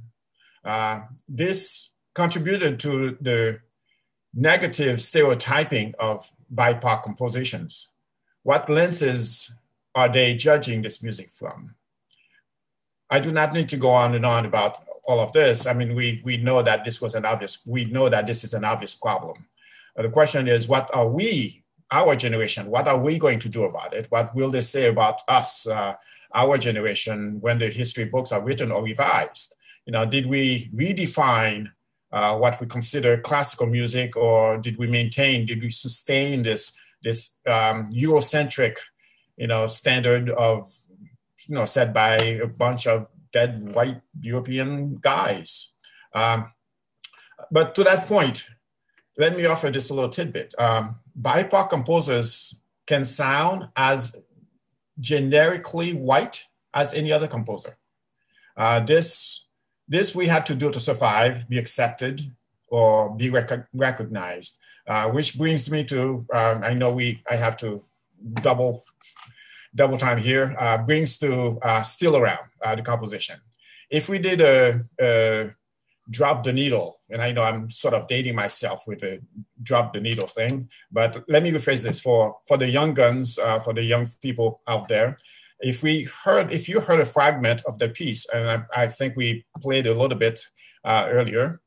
uh, this contributed to the negative stereotyping of BIPOC compositions. What lenses are they judging this music from? I do not need to go on and on about all of this. I mean, we, we know that this was an obvious, we know that this is an obvious problem. Uh, the question is, what are we, our generation, what are we going to do about it? What will they say about us, uh, our generation, when the history books are written or revised? You know, did we redefine uh, what we consider classical music, or did we maintain, did we sustain this this um, Eurocentric, you know, standard of, you know, set by a bunch of dead white European guys? Um, but to that point, let me offer just a little tidbit. Um, BIPOC composers can sound as generically white as any other composer. Uh, this this we had to do to survive, be accepted, or be rec- recognized. Uh, which brings me to um, I know we I have to double double time here. Uh, brings to uh, still around uh, the composition. If we did a, a, drop the needle, and I know I'm sort of dating myself with a drop the needle thing, but let me rephrase this for for the young guns, uh, for the young people out there if we heard, if you heard a fragment of the piece, and I, I think we played a little bit uh, earlier,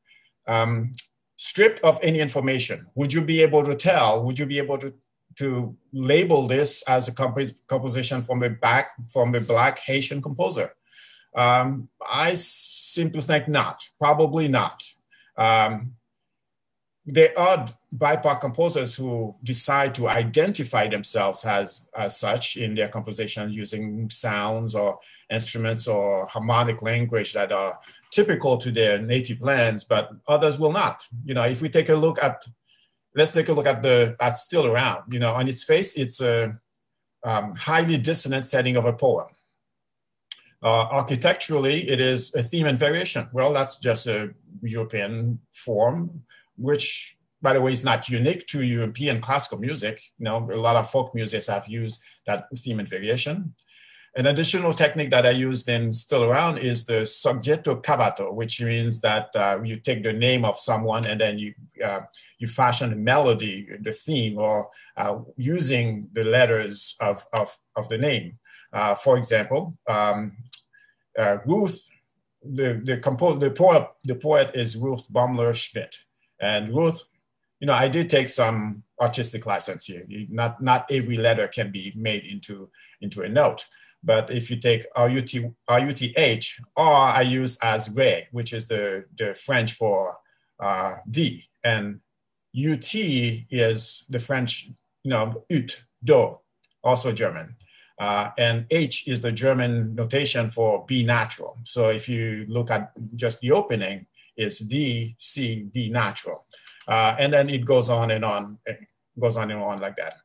um, stripped of any information, would you be able to tell? Would you be able to to label this as a comp- composition from a back from a black Haitian composer? Um, I seem to think not. Probably not. Um, there are BIPOC composers who decide to identify themselves as, as such in their compositions using sounds or instruments or harmonic language that are typical to their native lands, but others will not. You know, if we take a look at, let's take a look at the, at Still Around, you know, on its face, it's a um, highly dissonant setting of a poem. Uh, architecturally, it is a theme and variation. Well, that's just a European form which by the way is not unique to European classical music. You know, a lot of folk musics have used that theme and variation. An additional technique that I used and still around is the soggetto cavato, which means that uh, you take the name of someone and then you uh, you fashion a melody, the theme, or uh, using the letters of, of, of the name. Uh, for example, um, Ruth, the the, compo- the poet the poet is Ruth Baumler Schmidt. And Ruth, you know, I did take some artistic license here. Not not every letter can be made into into a note. But if you take R-U-T, R-U-T-H, R I use as re, which is the, the French for uh, D. And UT is the French, you know, ut, do, also German. Uh, and H is the German notation for B natural. So if you look at just the opening, it's D, C, B natural. Uh, and then it goes on and on, it goes on and on like that.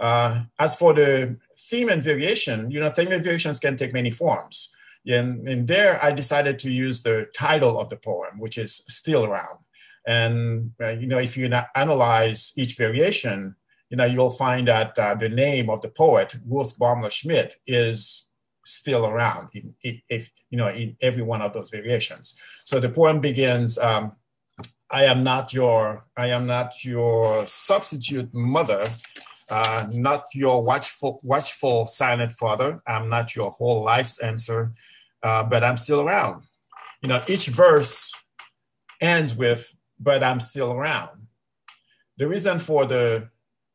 Uh, as for the theme and variation, you know, theme and variations can take many forms. And, and there I decided to use the title of the poem, which is Still Around. And, uh, you know, if you analyze each variation, you know, you'll find that uh, the name of the poet, Ruth Baumler Schmidt, is still around in, if, you know, in every one of those variations. So the poem begins, um, I am not your, I am not your substitute mother, uh, not your watchful, watchful silent father. I'm not your whole life's answer, uh, but I'm still around. You know, each verse ends with, but I'm still around. The reason for the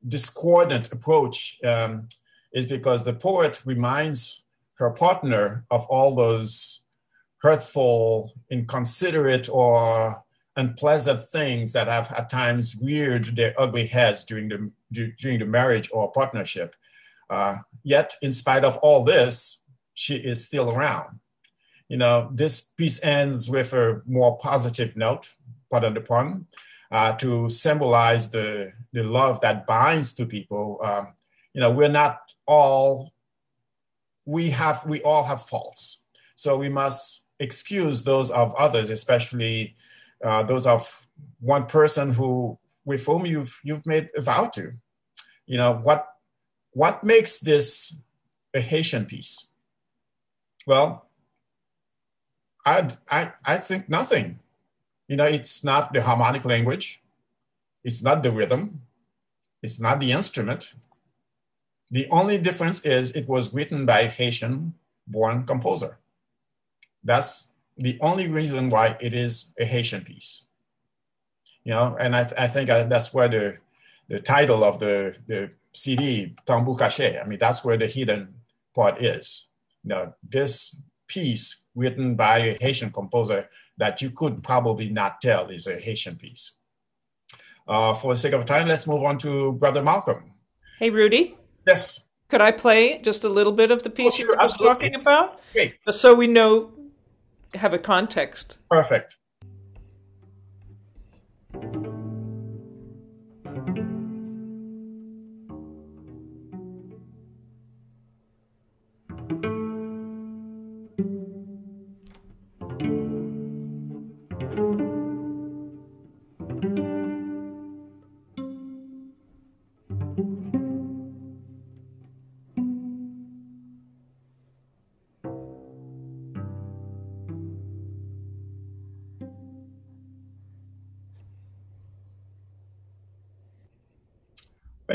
discordant approach um, is because the poet reminds her partner of all those hurtful, inconsiderate, or unpleasant things that have at times reared their ugly heads during the during the marriage or partnership. Uh, yet, in spite of all this, she is still around. You know, this piece ends with a more positive note, pardon the pun, uh, to symbolize the, the love that binds to people. Um, you know, we're not all, we have, we all have faults. So we must excuse those of others, especially uh, those of one person who, with whom you've, you've made a vow to. You know, what, what makes this a Haitian piece? Well, I, I, I think nothing. You know, it's not the harmonic language, it's not the rhythm, it's not the instrument. The only difference is it was written by a Haitian born composer. That's the only reason why it is a Haitian piece. You know, and I, th- I think uh, that's where the, the title of the, the CD, Tanbou Kache, I mean, that's where the hidden part is. You this piece written by a Haitian composer that you could probably not tell is a Haitian piece. Uh, for the sake of time, let's move on to Brother Malcolm. Hey, Rudy. Yes. Could I play just a little bit of the piece oh, sure, you were talking about? Great. Just so we know, have a context. Perfect.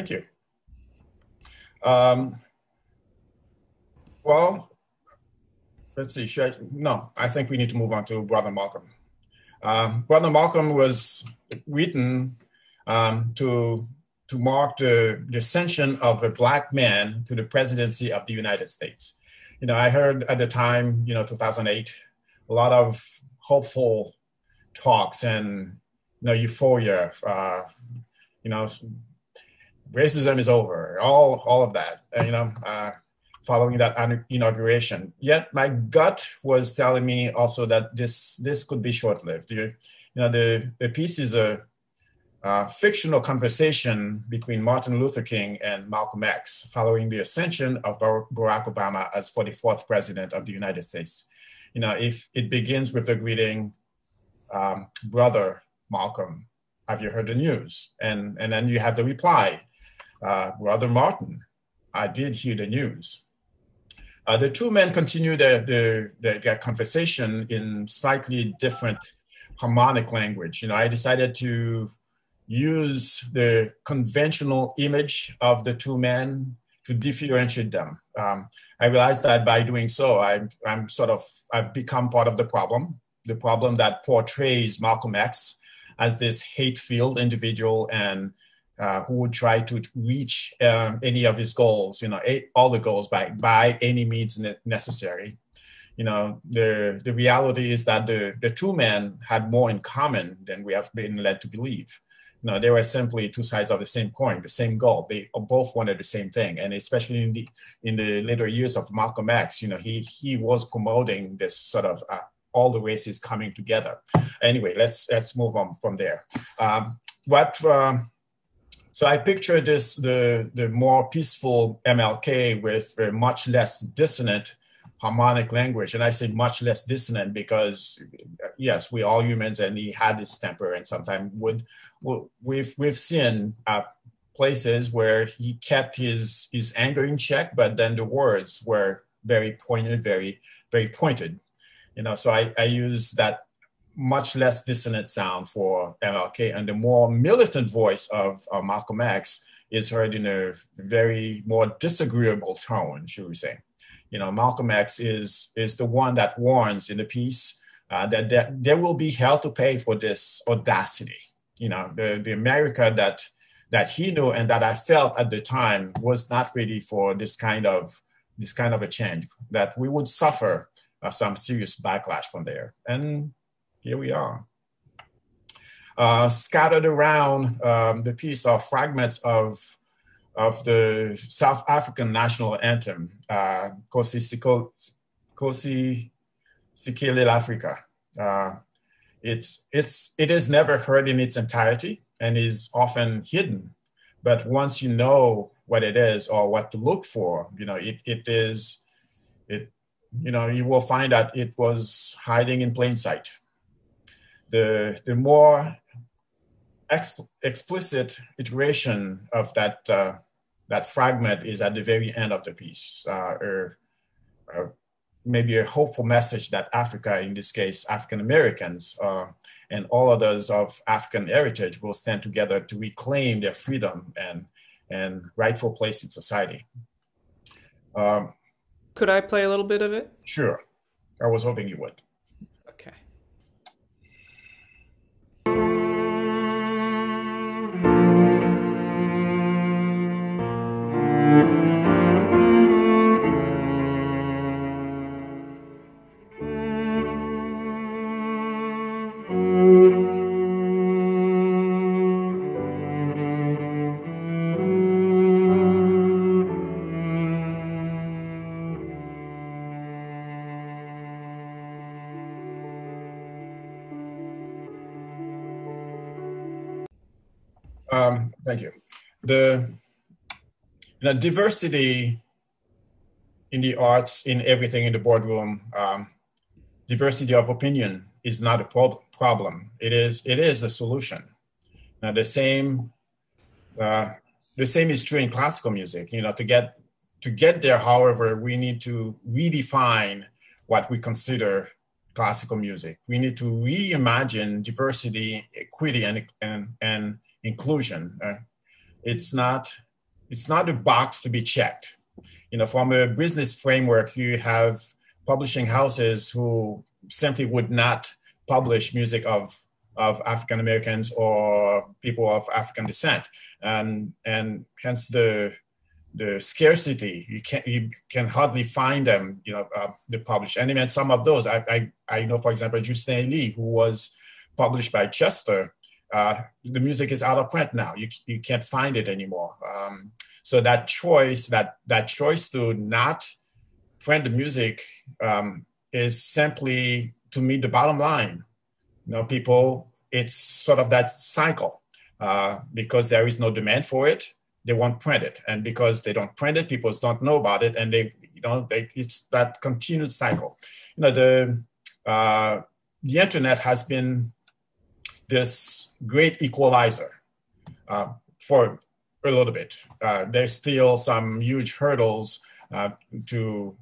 Thank you. Um, well, let's see. I, no, I think we need to move on to Brother Malcolm. Um, Brother Malcolm was written um, to to mark the, the ascension of a black man to the presidency of the United States. You know, I heard at the time, you know, 2008, a lot of hopeful talks and you know euphoria. Uh, you know, racism is over, all all of that, uh, you know, uh, following that inauguration. Yet my gut was telling me also that this this could be short lived. You, you know, the the piece is a, a, fictional conversation between Martin Luther King and Malcolm X following the ascension of Barack Obama as 44th president of the United States. You know, if it begins with the greeting, um, brother Malcolm, have you heard the news? And and then you have the reply, uh, Brother Martin, I did hear the news. Uh, the two men continued their, their, their, conversation in slightly different harmonic language. You know, I decided to use the conventional image of the two men to differentiate them. Um, I realized that by doing so, I'm, I'm sort of, I've become part of the problem, the problem that portrays Malcolm X as this hate-filled individual and uh, who would try to reach um, any of his goals, you know, all the goals by by any means necessary. You know, the the reality is that the the two men had more in common than we have been led to believe. You know, they were simply two sides of the same coin, the same goal. They both wanted the same thing, and especially in the in the later years of Malcolm X, you know, he he was promoting this sort of uh, all the races coming together. Anyway, let's let's move on from there. Um, what um, so I picture this the the more peaceful MLK with a much less dissonant harmonic language, and I say much less dissonant because yes, we all humans, and he had his temper, and sometimes would we've we've seen uh, places where he kept his his anger in check, but then the words were very pointed, very very pointed. You know, so I, I use that much less dissonant sound for MLK, and the more militant voice of uh, Malcolm X is heard in a very more disagreeable tone, should we say? You know, Malcolm X is is the one that warns in the piece uh, that, that there will be hell to pay for this audacity. You know, the the America that that he knew and that I felt at the time was not ready for this kind of this kind of a change. That we would suffer uh, some serious backlash from there, and here we are. Uh, scattered around um, the piece are fragments of, of the South African national anthem, uh, Kosi Sikelel Afrika. Uh, it's, it's, it is never heard in its entirety and is often hidden. But once you know what it is or what to look for, you know, it, it is, it, you know, you will find that it was hiding in plain sight the, the more exp- explicit iteration of that, uh, that fragment is at the very end of the piece, uh, or, or, maybe a hopeful message that Africa, in this case, African Americans, uh, and all others of African heritage will stand together to reclaim their freedom and, and rightful place in society. Um, Could I play a little bit of it? Sure. I was hoping you would. The diversity in the arts, in everything in the boardroom, um, diversity of opinion is not a prob- problem. It is it is a solution. Now the same uh, the same is true in classical music. You know, to get to get there, however, we need to redefine what we consider classical music. We need to reimagine diversity, equity, and and, and inclusion. Uh, it's not it's not a box to be checked. You know, from a business framework, you have publishing houses who simply would not publish music of of African Americans or people of African descent, and and hence the the scarcity you can you can hardly find them you know uh, the published and even some of those I, I I know for example Justin Elie who was published by Chester uh, the music is out of print now. You, you can't find it anymore. Um, so that choice, that that choice to not print the music um, is simply to meet the bottom line. You know, people, it's sort of that cycle uh, because there is no demand for it. They won't print it, and because they don't print it, people don't know about it, and they, you know, they, it's that continued cycle. You know, the uh, the internet has been this great equalizer uh, for a little bit. Uh, there's still some huge hurdles uh, to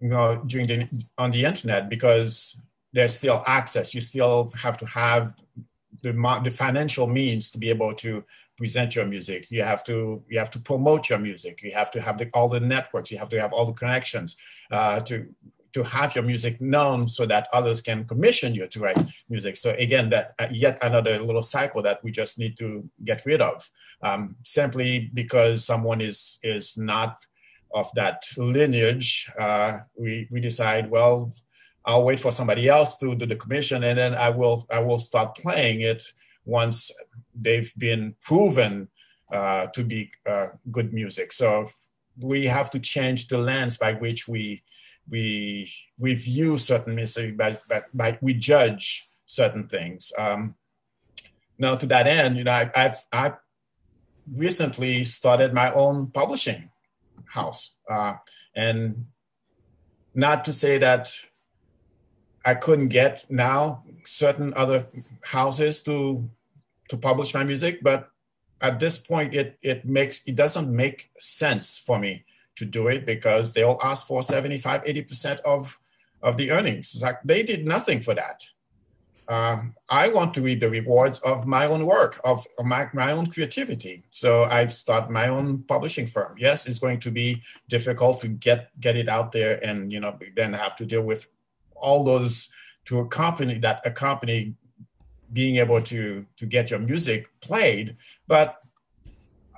you know during the on the internet because there's still access. You still have to have the, the financial means to be able to present your music. You have to you have to promote your music. You have to have the, all the networks. You have to have all the connections uh, to to have your music known so that others can commission you to write music. So again, that uh, yet another little cycle that we just need to get rid of, um, simply because someone is is not of that lineage. Uh, we we decide well. I'll wait for somebody else to do the commission, and then I will I will start playing it once they've been proven uh, to be uh, good music. So we have to change the lens by which we we we view certain music, by, by we judge certain things. Um, now, to that end, you know, I, I've I recently started my own publishing house, uh, and not to say that I couldn't get now certain other houses to to publish my music, but at this point it it makes it doesn't make sense for me to do it because they all ask for 75 80% of of the earnings. It's like they did nothing for that. Uh, i want to reap the rewards of my own work of, my, my own creativity. So i've started my own publishing firm. Yes it's going to be difficult to get get it out there and you know then have to deal with all those to accompany that accompany being able to to get your music played. But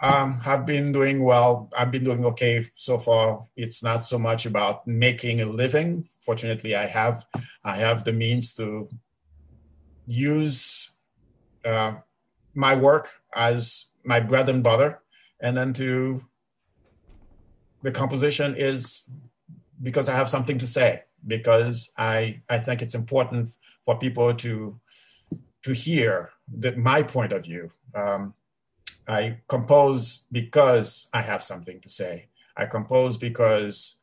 um, have been doing well. I've been doing okay so far. It's not so much about making a living. Fortunately i have i have the means to use uh, my work as my bread and butter. And then to the composition is because i have something to say because i i think it's important for people to to hear the, my point of view. Um, I compose because I have something to say. I compose because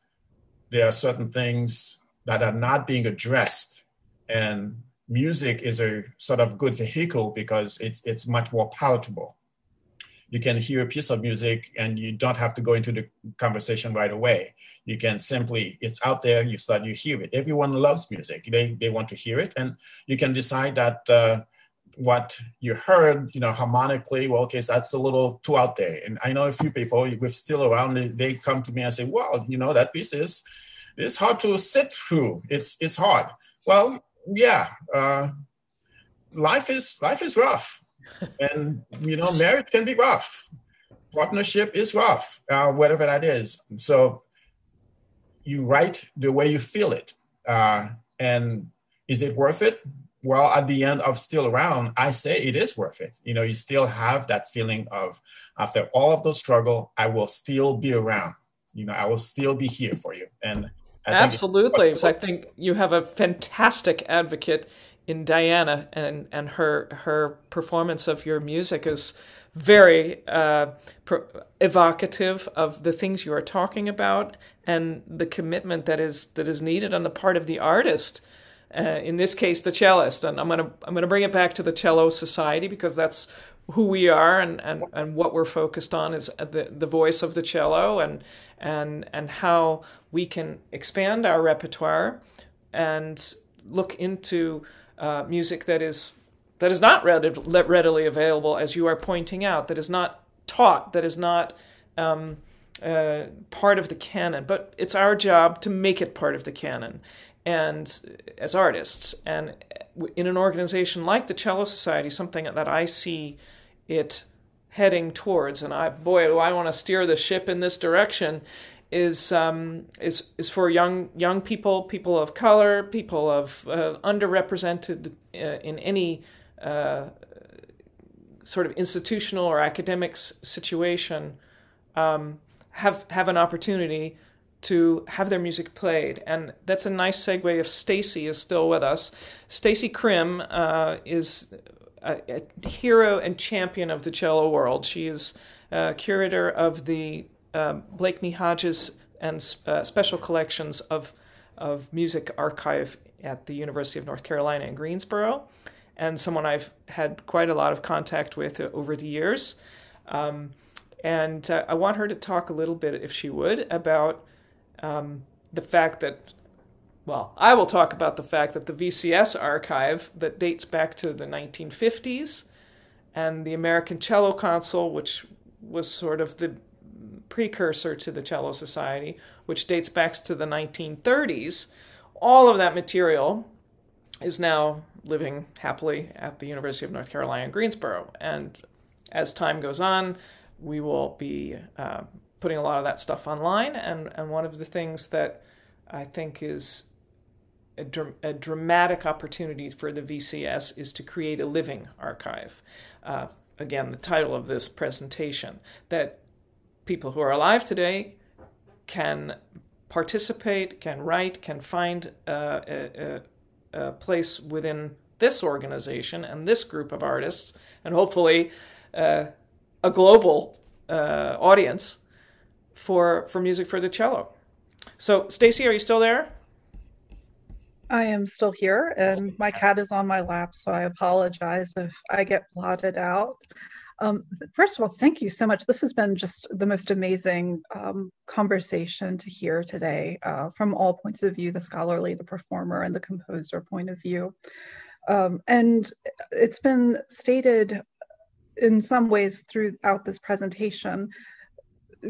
there are certain things that are not being addressed. And music is a sort of good vehicle because it's, it's much more palatable. You can hear a piece of music and you don't have to go into the conversation right away. You can simply, it's out there, you start, you hear it. Everyone loves music. They, they want to hear it. And you can decide that uh, what you heard, you know, harmonically, well, okay, so that's a little too out there. And I know a few people with still around, they come to me and say, well, you know, that piece is it's hard to sit through. It's it's hard. Well, yeah, uh, life is life is rough, and you know, marriage can be rough. Partnership is rough, uh, whatever that is. So you write the way you feel it, uh, and is it worth it? Well at the end of still around i say it is worth it. You know you still have that feeling of after all of the struggle i will still be around. You know i will still be here for you. And I absolutely. think i think you have a fantastic advocate in diana and and her her performance of your music is very uh, pro- evocative of the things you are talking about and the commitment that is that is needed on the part of the artist uh, in this case the cellist. And i'm going to i'm going to bring it back to the cello society because that's who we are and, and, and what we're focused on is the, the voice of the cello and and and how we can expand our repertoire and look into uh, music that is that is not readily available as you are pointing out that is not taught that is not um, uh, part of the canon. But it's our job to make it part of the canon and as artists. And in an organization like the cello society something that i see it heading towards and i boy do i want to steer the ship in this direction is um, is is for young young people people of color people of uh, underrepresented uh, in any uh, sort of institutional or academic situation um, have have an opportunity to have their music played. And that's a nice segue if Stacey is still with us. Stacey Krim uh, is a, a, hero and champion of the cello world. She is uh, curator of the uh, Blakeney Hodges and uh, special collections of, of music archive at the University of North Carolina in Greensboro, and someone I've had quite a lot of contact with over the years. Um, and uh, I want her to talk a little bit, if she would, about um, the fact that, well, I will talk about the fact that the VCS archive that dates back to the 1950s and the American Cello Council, which was sort of the precursor to the Cello Society, which dates back to the 1930s, all of that material is now living happily at the University of North Carolina in Greensboro. And as time goes on, we will be uh, putting a lot of that stuff online. And, and one of the things that I think is a, dr- a dramatic opportunity for the VCS is to create a living archive. Uh, again, the title of this presentation that people who are alive today can participate, can write, can find uh, a, a, a, place within this organization and this group of artists, and hopefully uh, a global uh, audience for for music for the cello. So, Stacey, are you still there? I am still here, and my cat is on my lap, so I apologize if I get blotted out. Um, first of all, thank you so much. This has been just the most amazing um, conversation to hear today uh, from all points of view the scholarly, the performer, and the composer point of view. Um, and it's been stated in some ways throughout this presentation,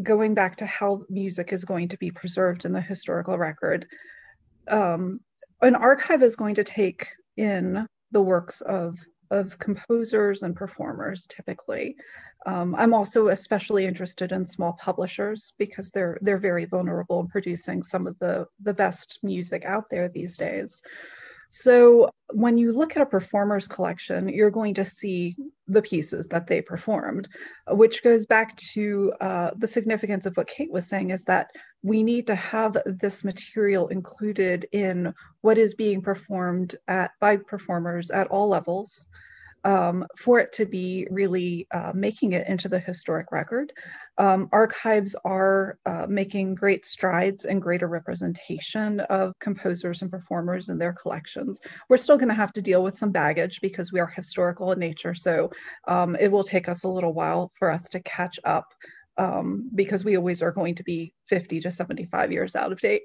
going back to how music is going to be preserved in the historical record. Um, an archive is going to take in the works of of composers and performers typically. Um, I'm also especially interested in small publishers because they're they're very vulnerable in producing some of the the best music out there these days. So when you look at a performer's collection, you're going to see the pieces that they performed, which goes back to uh, the significance of what Kate was saying is that we need to have this material included in what is being performed at by performers at all levels um, for it to be really uh, making it into the historic record. Um, archives are uh, making great strides and greater representation of composers and performers in their collections. We're still going to have to deal with some baggage because we are historical in nature, so um, it will take us a little while for us to catch up um, because we always are going to be 50 to 75 years out of date.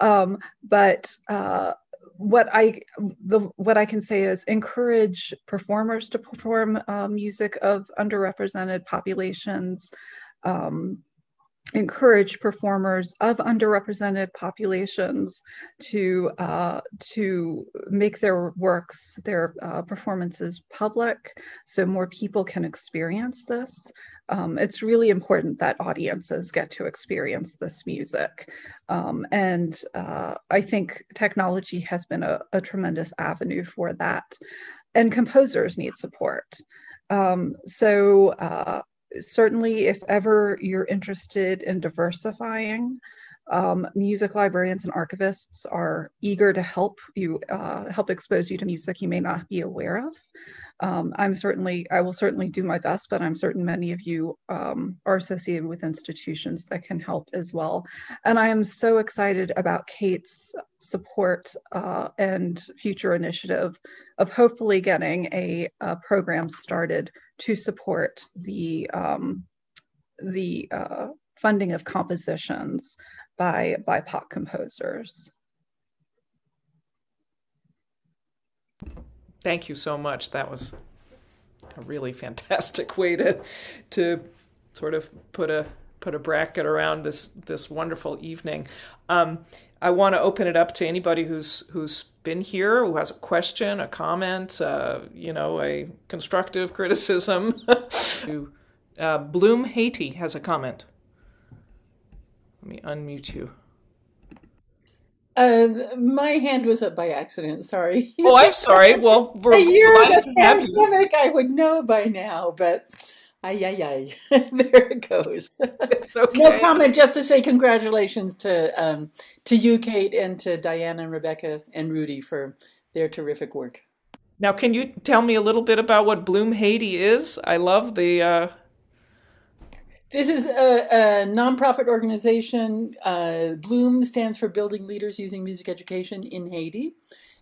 Um, but uh, what I the what I can say is encourage performers to perform uh, music of underrepresented populations. Um, encourage performers of underrepresented populations to uh, to make their works, their uh, performances public, so more people can experience this. Um, it's really important that audiences get to experience this music, um, and uh, I think technology has been a, a, tremendous avenue for that. And composers need support. Um, so uh, certainly if ever you're interested in diversifying, um, music librarians and archivists are eager to help you uh, help expose you to music you may not be aware of. Um, I'm certainly, I will certainly do my best, but I'm certain many of you um, are associated with institutions that can help as well. And I am so excited about Kate's support uh, and future initiative of hopefully getting a, a program started to support the um, the uh, funding of compositions by BIPOC composers. Thank you so much. That was a really fantastic way to to sort of put a put a bracket around this this wonderful evening. Um, I want to open it up to anybody who's who's been here, who has a question, a comment, uh, you know, a constructive criticism. uh, Bloom Haiti has a comment. Let me unmute you. Uh, my hand was up by accident. Sorry. Oh, I'm sorry. Well, we're a year of the pandemic, I would know by now, but ay ay ay, there it goes. It's okay. No comment. Just to say congratulations to um, to you, Kate, and to Diana and Rebecca and Rudy for their terrific work. Now, can you tell me a little bit about what Bloom Haiti is? I love the. Uh... This is a, a nonprofit organization. Uh, Bloom stands for Building Leaders Using Music Education in Haiti.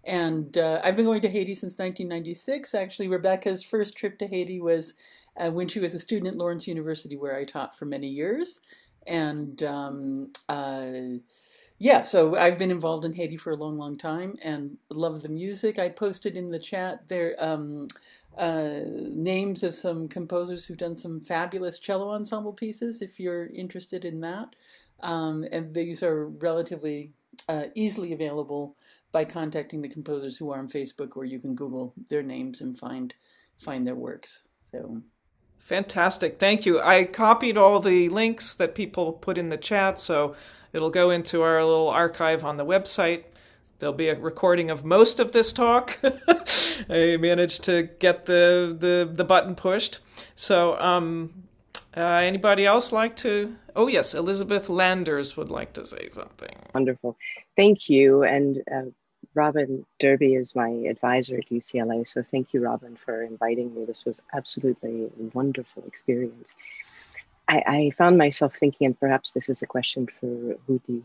And uh, I've been going to Haiti since 1996. Actually, Rebecca's first trip to Haiti was uh, when she was a student at Lawrence University, where I taught for many years. And um, uh, yeah, so I've been involved in Haiti for a long, long time and love the music. I posted in the chat there um, uh, names of some composers who've done some fabulous cello ensemble pieces if you're interested in that. Um, and these are relatively uh, easily available by contacting the composers who are on Facebook, or you can Google their names and find find their works. So fantastic, thank you. I copied all the links that people put in the chat, so it'll go into our little archive on the website. There'll be a recording of most of this talk. I managed to get the, the, the button pushed. So, um, uh, anybody else like to? Oh, yes, Elizabeth Landers would like to say something. Wonderful. Thank you. And uh, Robin Derby is my advisor at UCLA. So thank you, Robin, for inviting me. This was absolutely a wonderful experience. I, I found myself thinking, and perhaps this is a question for Rudy.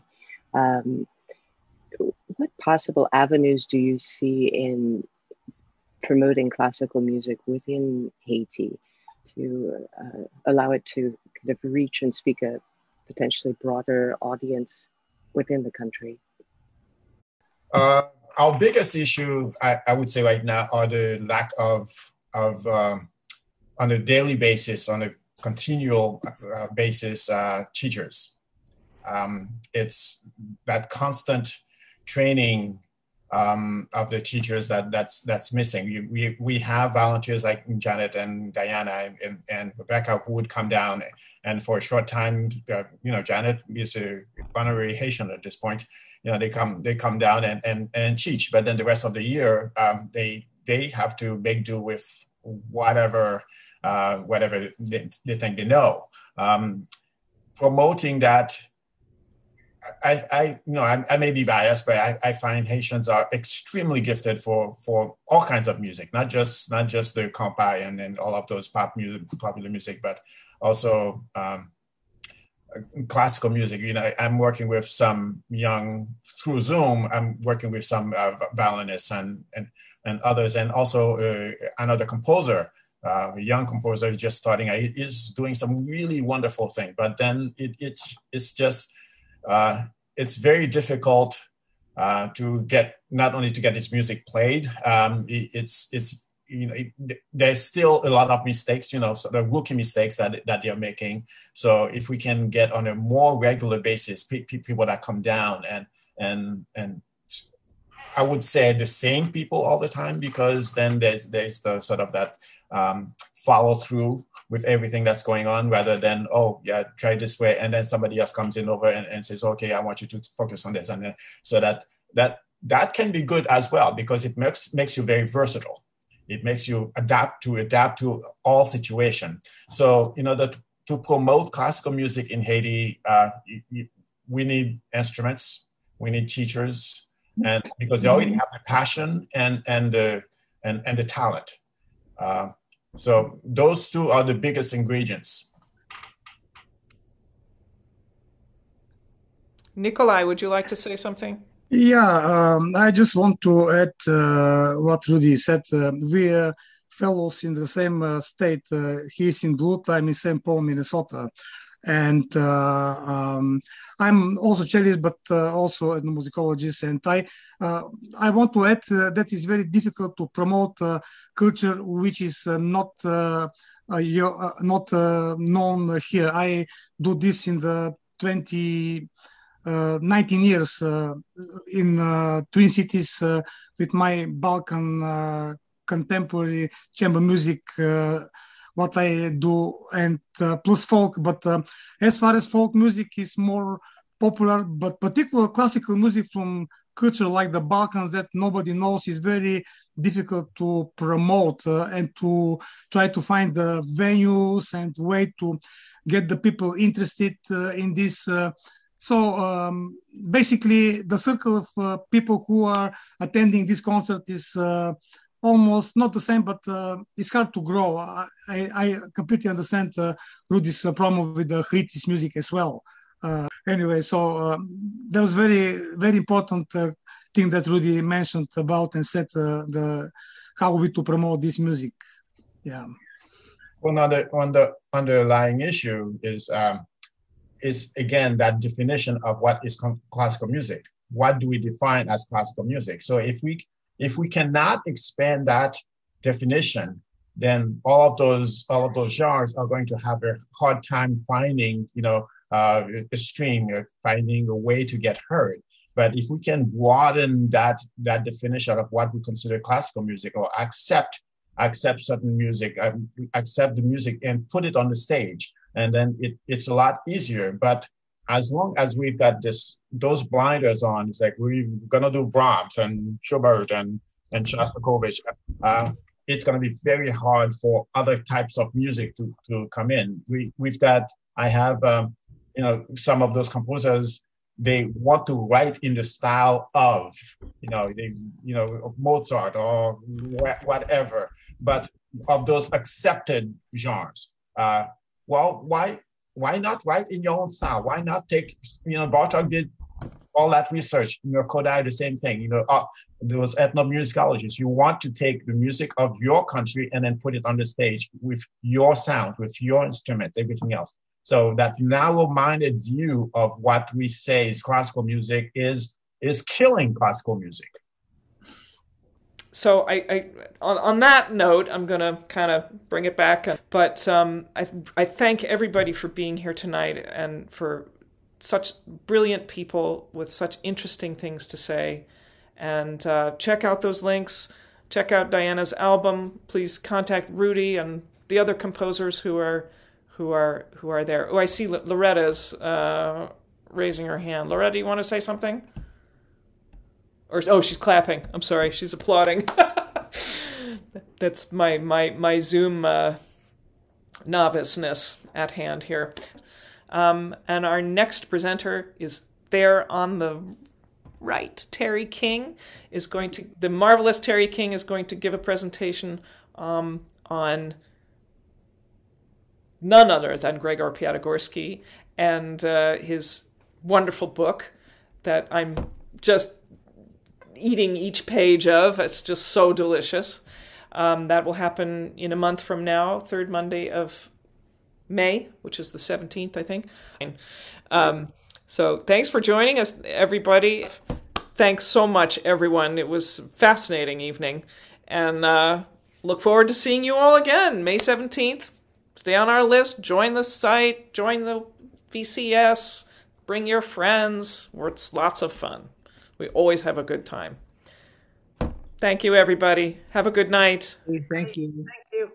Um, what possible avenues do you see in promoting classical music within Haiti to uh, allow it to kind of reach and speak a potentially broader audience within the country? Uh, our biggest issue, I, I, would say right now, are the lack of of um, on a daily basis, on a continual uh, basis, uh, teachers. Um, it's that constant training um, of the teachers that that's that's missing. We, we, we have volunteers like Janet and Diana and, and Rebecca who would come down and for a short time, uh, you know, Janet is a honorary Haitian at this point. You know, they come they come down and and, and teach, but then the rest of the year um, they they have to make do with whatever uh, whatever they, they, think they know. Um, promoting that I, I, you know, I, I, may be biased, but I, I, find Haitians are extremely gifted for for all kinds of music, not just not just the compa and, and all of those pop music, popular music, but also um, classical music. You know, I'm working with some young through Zoom. I'm working with some uh, violinists and and and others, and also uh, another composer. Uh, young composer just starting is doing some really wonderful thing, but then it, it's it's just uh, it's very difficult uh, to get not only to get his music played. Um, it, it's it's you know it, there's still a lot of mistakes, you know, so the rookie mistakes that that they're making. So if we can get on a more regular basis, pe- pe- people that come down and and and I would say the same people all the time because then there's there's the sort of that um, follow through with everything that's going on rather than oh yeah try this way. And then somebody else comes in over and, and says okay i want you to focus on this. And then so that that that can be good as well because it makes makes you very versatile it makes you adapt to adapt to all situation so in order to, to promote classical music in haiti uh, you, you, we need instruments we need teachers and because they already have the passion and and the and, and the talent uh, so those two are the biggest ingredients. Nikolai, would you like to say something? Yeah, um, I just want to add uh, what Rudy said. Uh, we are fellows in the same uh, state. Uh, he's in Duluth, I'm in St. Paul, Minnesota. And uh, um, I'm also cellist, but uh, also a musicologist, and I uh, I want to add uh, that it's very difficult to promote culture which is not uh, not known here. I do this in the 20 uh, 19 years uh, in uh, Twin Cities with my Balkan contemporary chamber music what I do and uh, plus folk. But uh, as far as folk music is more popular, but particular classical music from culture like the Balkans that nobody knows is very difficult to promote uh, and to try to find the venues and way to get the people interested uh, in this. Uh, so um, basically, the circle of uh, people who are attending this concert is almost not the same, but uh, it's hard to grow. I, I completely understand uh, Rudy's uh, problem with the Haiti's music as well. Uh, anyway, so um, that was very, very important uh, thing that Rudy mentioned about and said uh, the how we to promote this music. Yeah. Well, another on the underlying issue is um, is again that definition of what is classical music. What do we define as classical music? So if we if we cannot expand that definition, then all of those all of those genres are going to have a hard time finding, you know, uh, a stream, or finding a way to get heard. But if we can broaden that that definition of what we consider classical music, or accept accept certain music, um, accept the music, and put it on the stage, and then it, it's a lot easier. But as long as we've got this those blinders on, it's like we're gonna do Brahms and Schubert and and Shostakovich. Uh, it's going to be very hard for other types of music to, to come in. We, we've got, I have, um, you know, some of those composers, they want to write in the style of, you know, they, you know, Mozart or wh- whatever, but of those accepted genres. Uh, well, why, why not write in your own style? Why not take, you know, Bartok did all that research, you know, Kodály, the same thing, you know, uh, those ethnomusicologists. You want to take the music of your country and then put it on the stage with your sound, with your instruments, everything else. So that narrow-minded view of what we say is classical music is is killing classical music. So I, I on, on that note, I'm gonna kind of bring it back. But um, I I thank everybody for being here tonight and for such brilliant people with such interesting things to say. And uh, check out those links. Check out Diana's album. Please contact Rudy and the other composers who are who are who are there. Oh, I see Loretta's uh, raising her hand. Loretta, do you want to say something? Or oh, she's clapping. I'm sorry, she's applauding. That's my my my Zoom uh, noviceness at hand here. Um, and our next presenter is there on the right. Terry King is going to, the marvelous Terry King is going to give a presentation um, on none other than Gregor Piatigorsky and uh, his wonderful book that I'm just eating each page of. It's just so delicious. Um, that will happen in a month from now, third Monday of May, which is the 17th, I think. Um, so thanks for joining us, everybody. Thanks so much, everyone. It was fascinating evening. And uh, look forward to seeing you all again, May 17th. Stay on our list, join the site, join the VCS, bring your friends. It's lots of fun. We always have a good time. Thank you, everybody. Have a good night. Thank you. Thank you.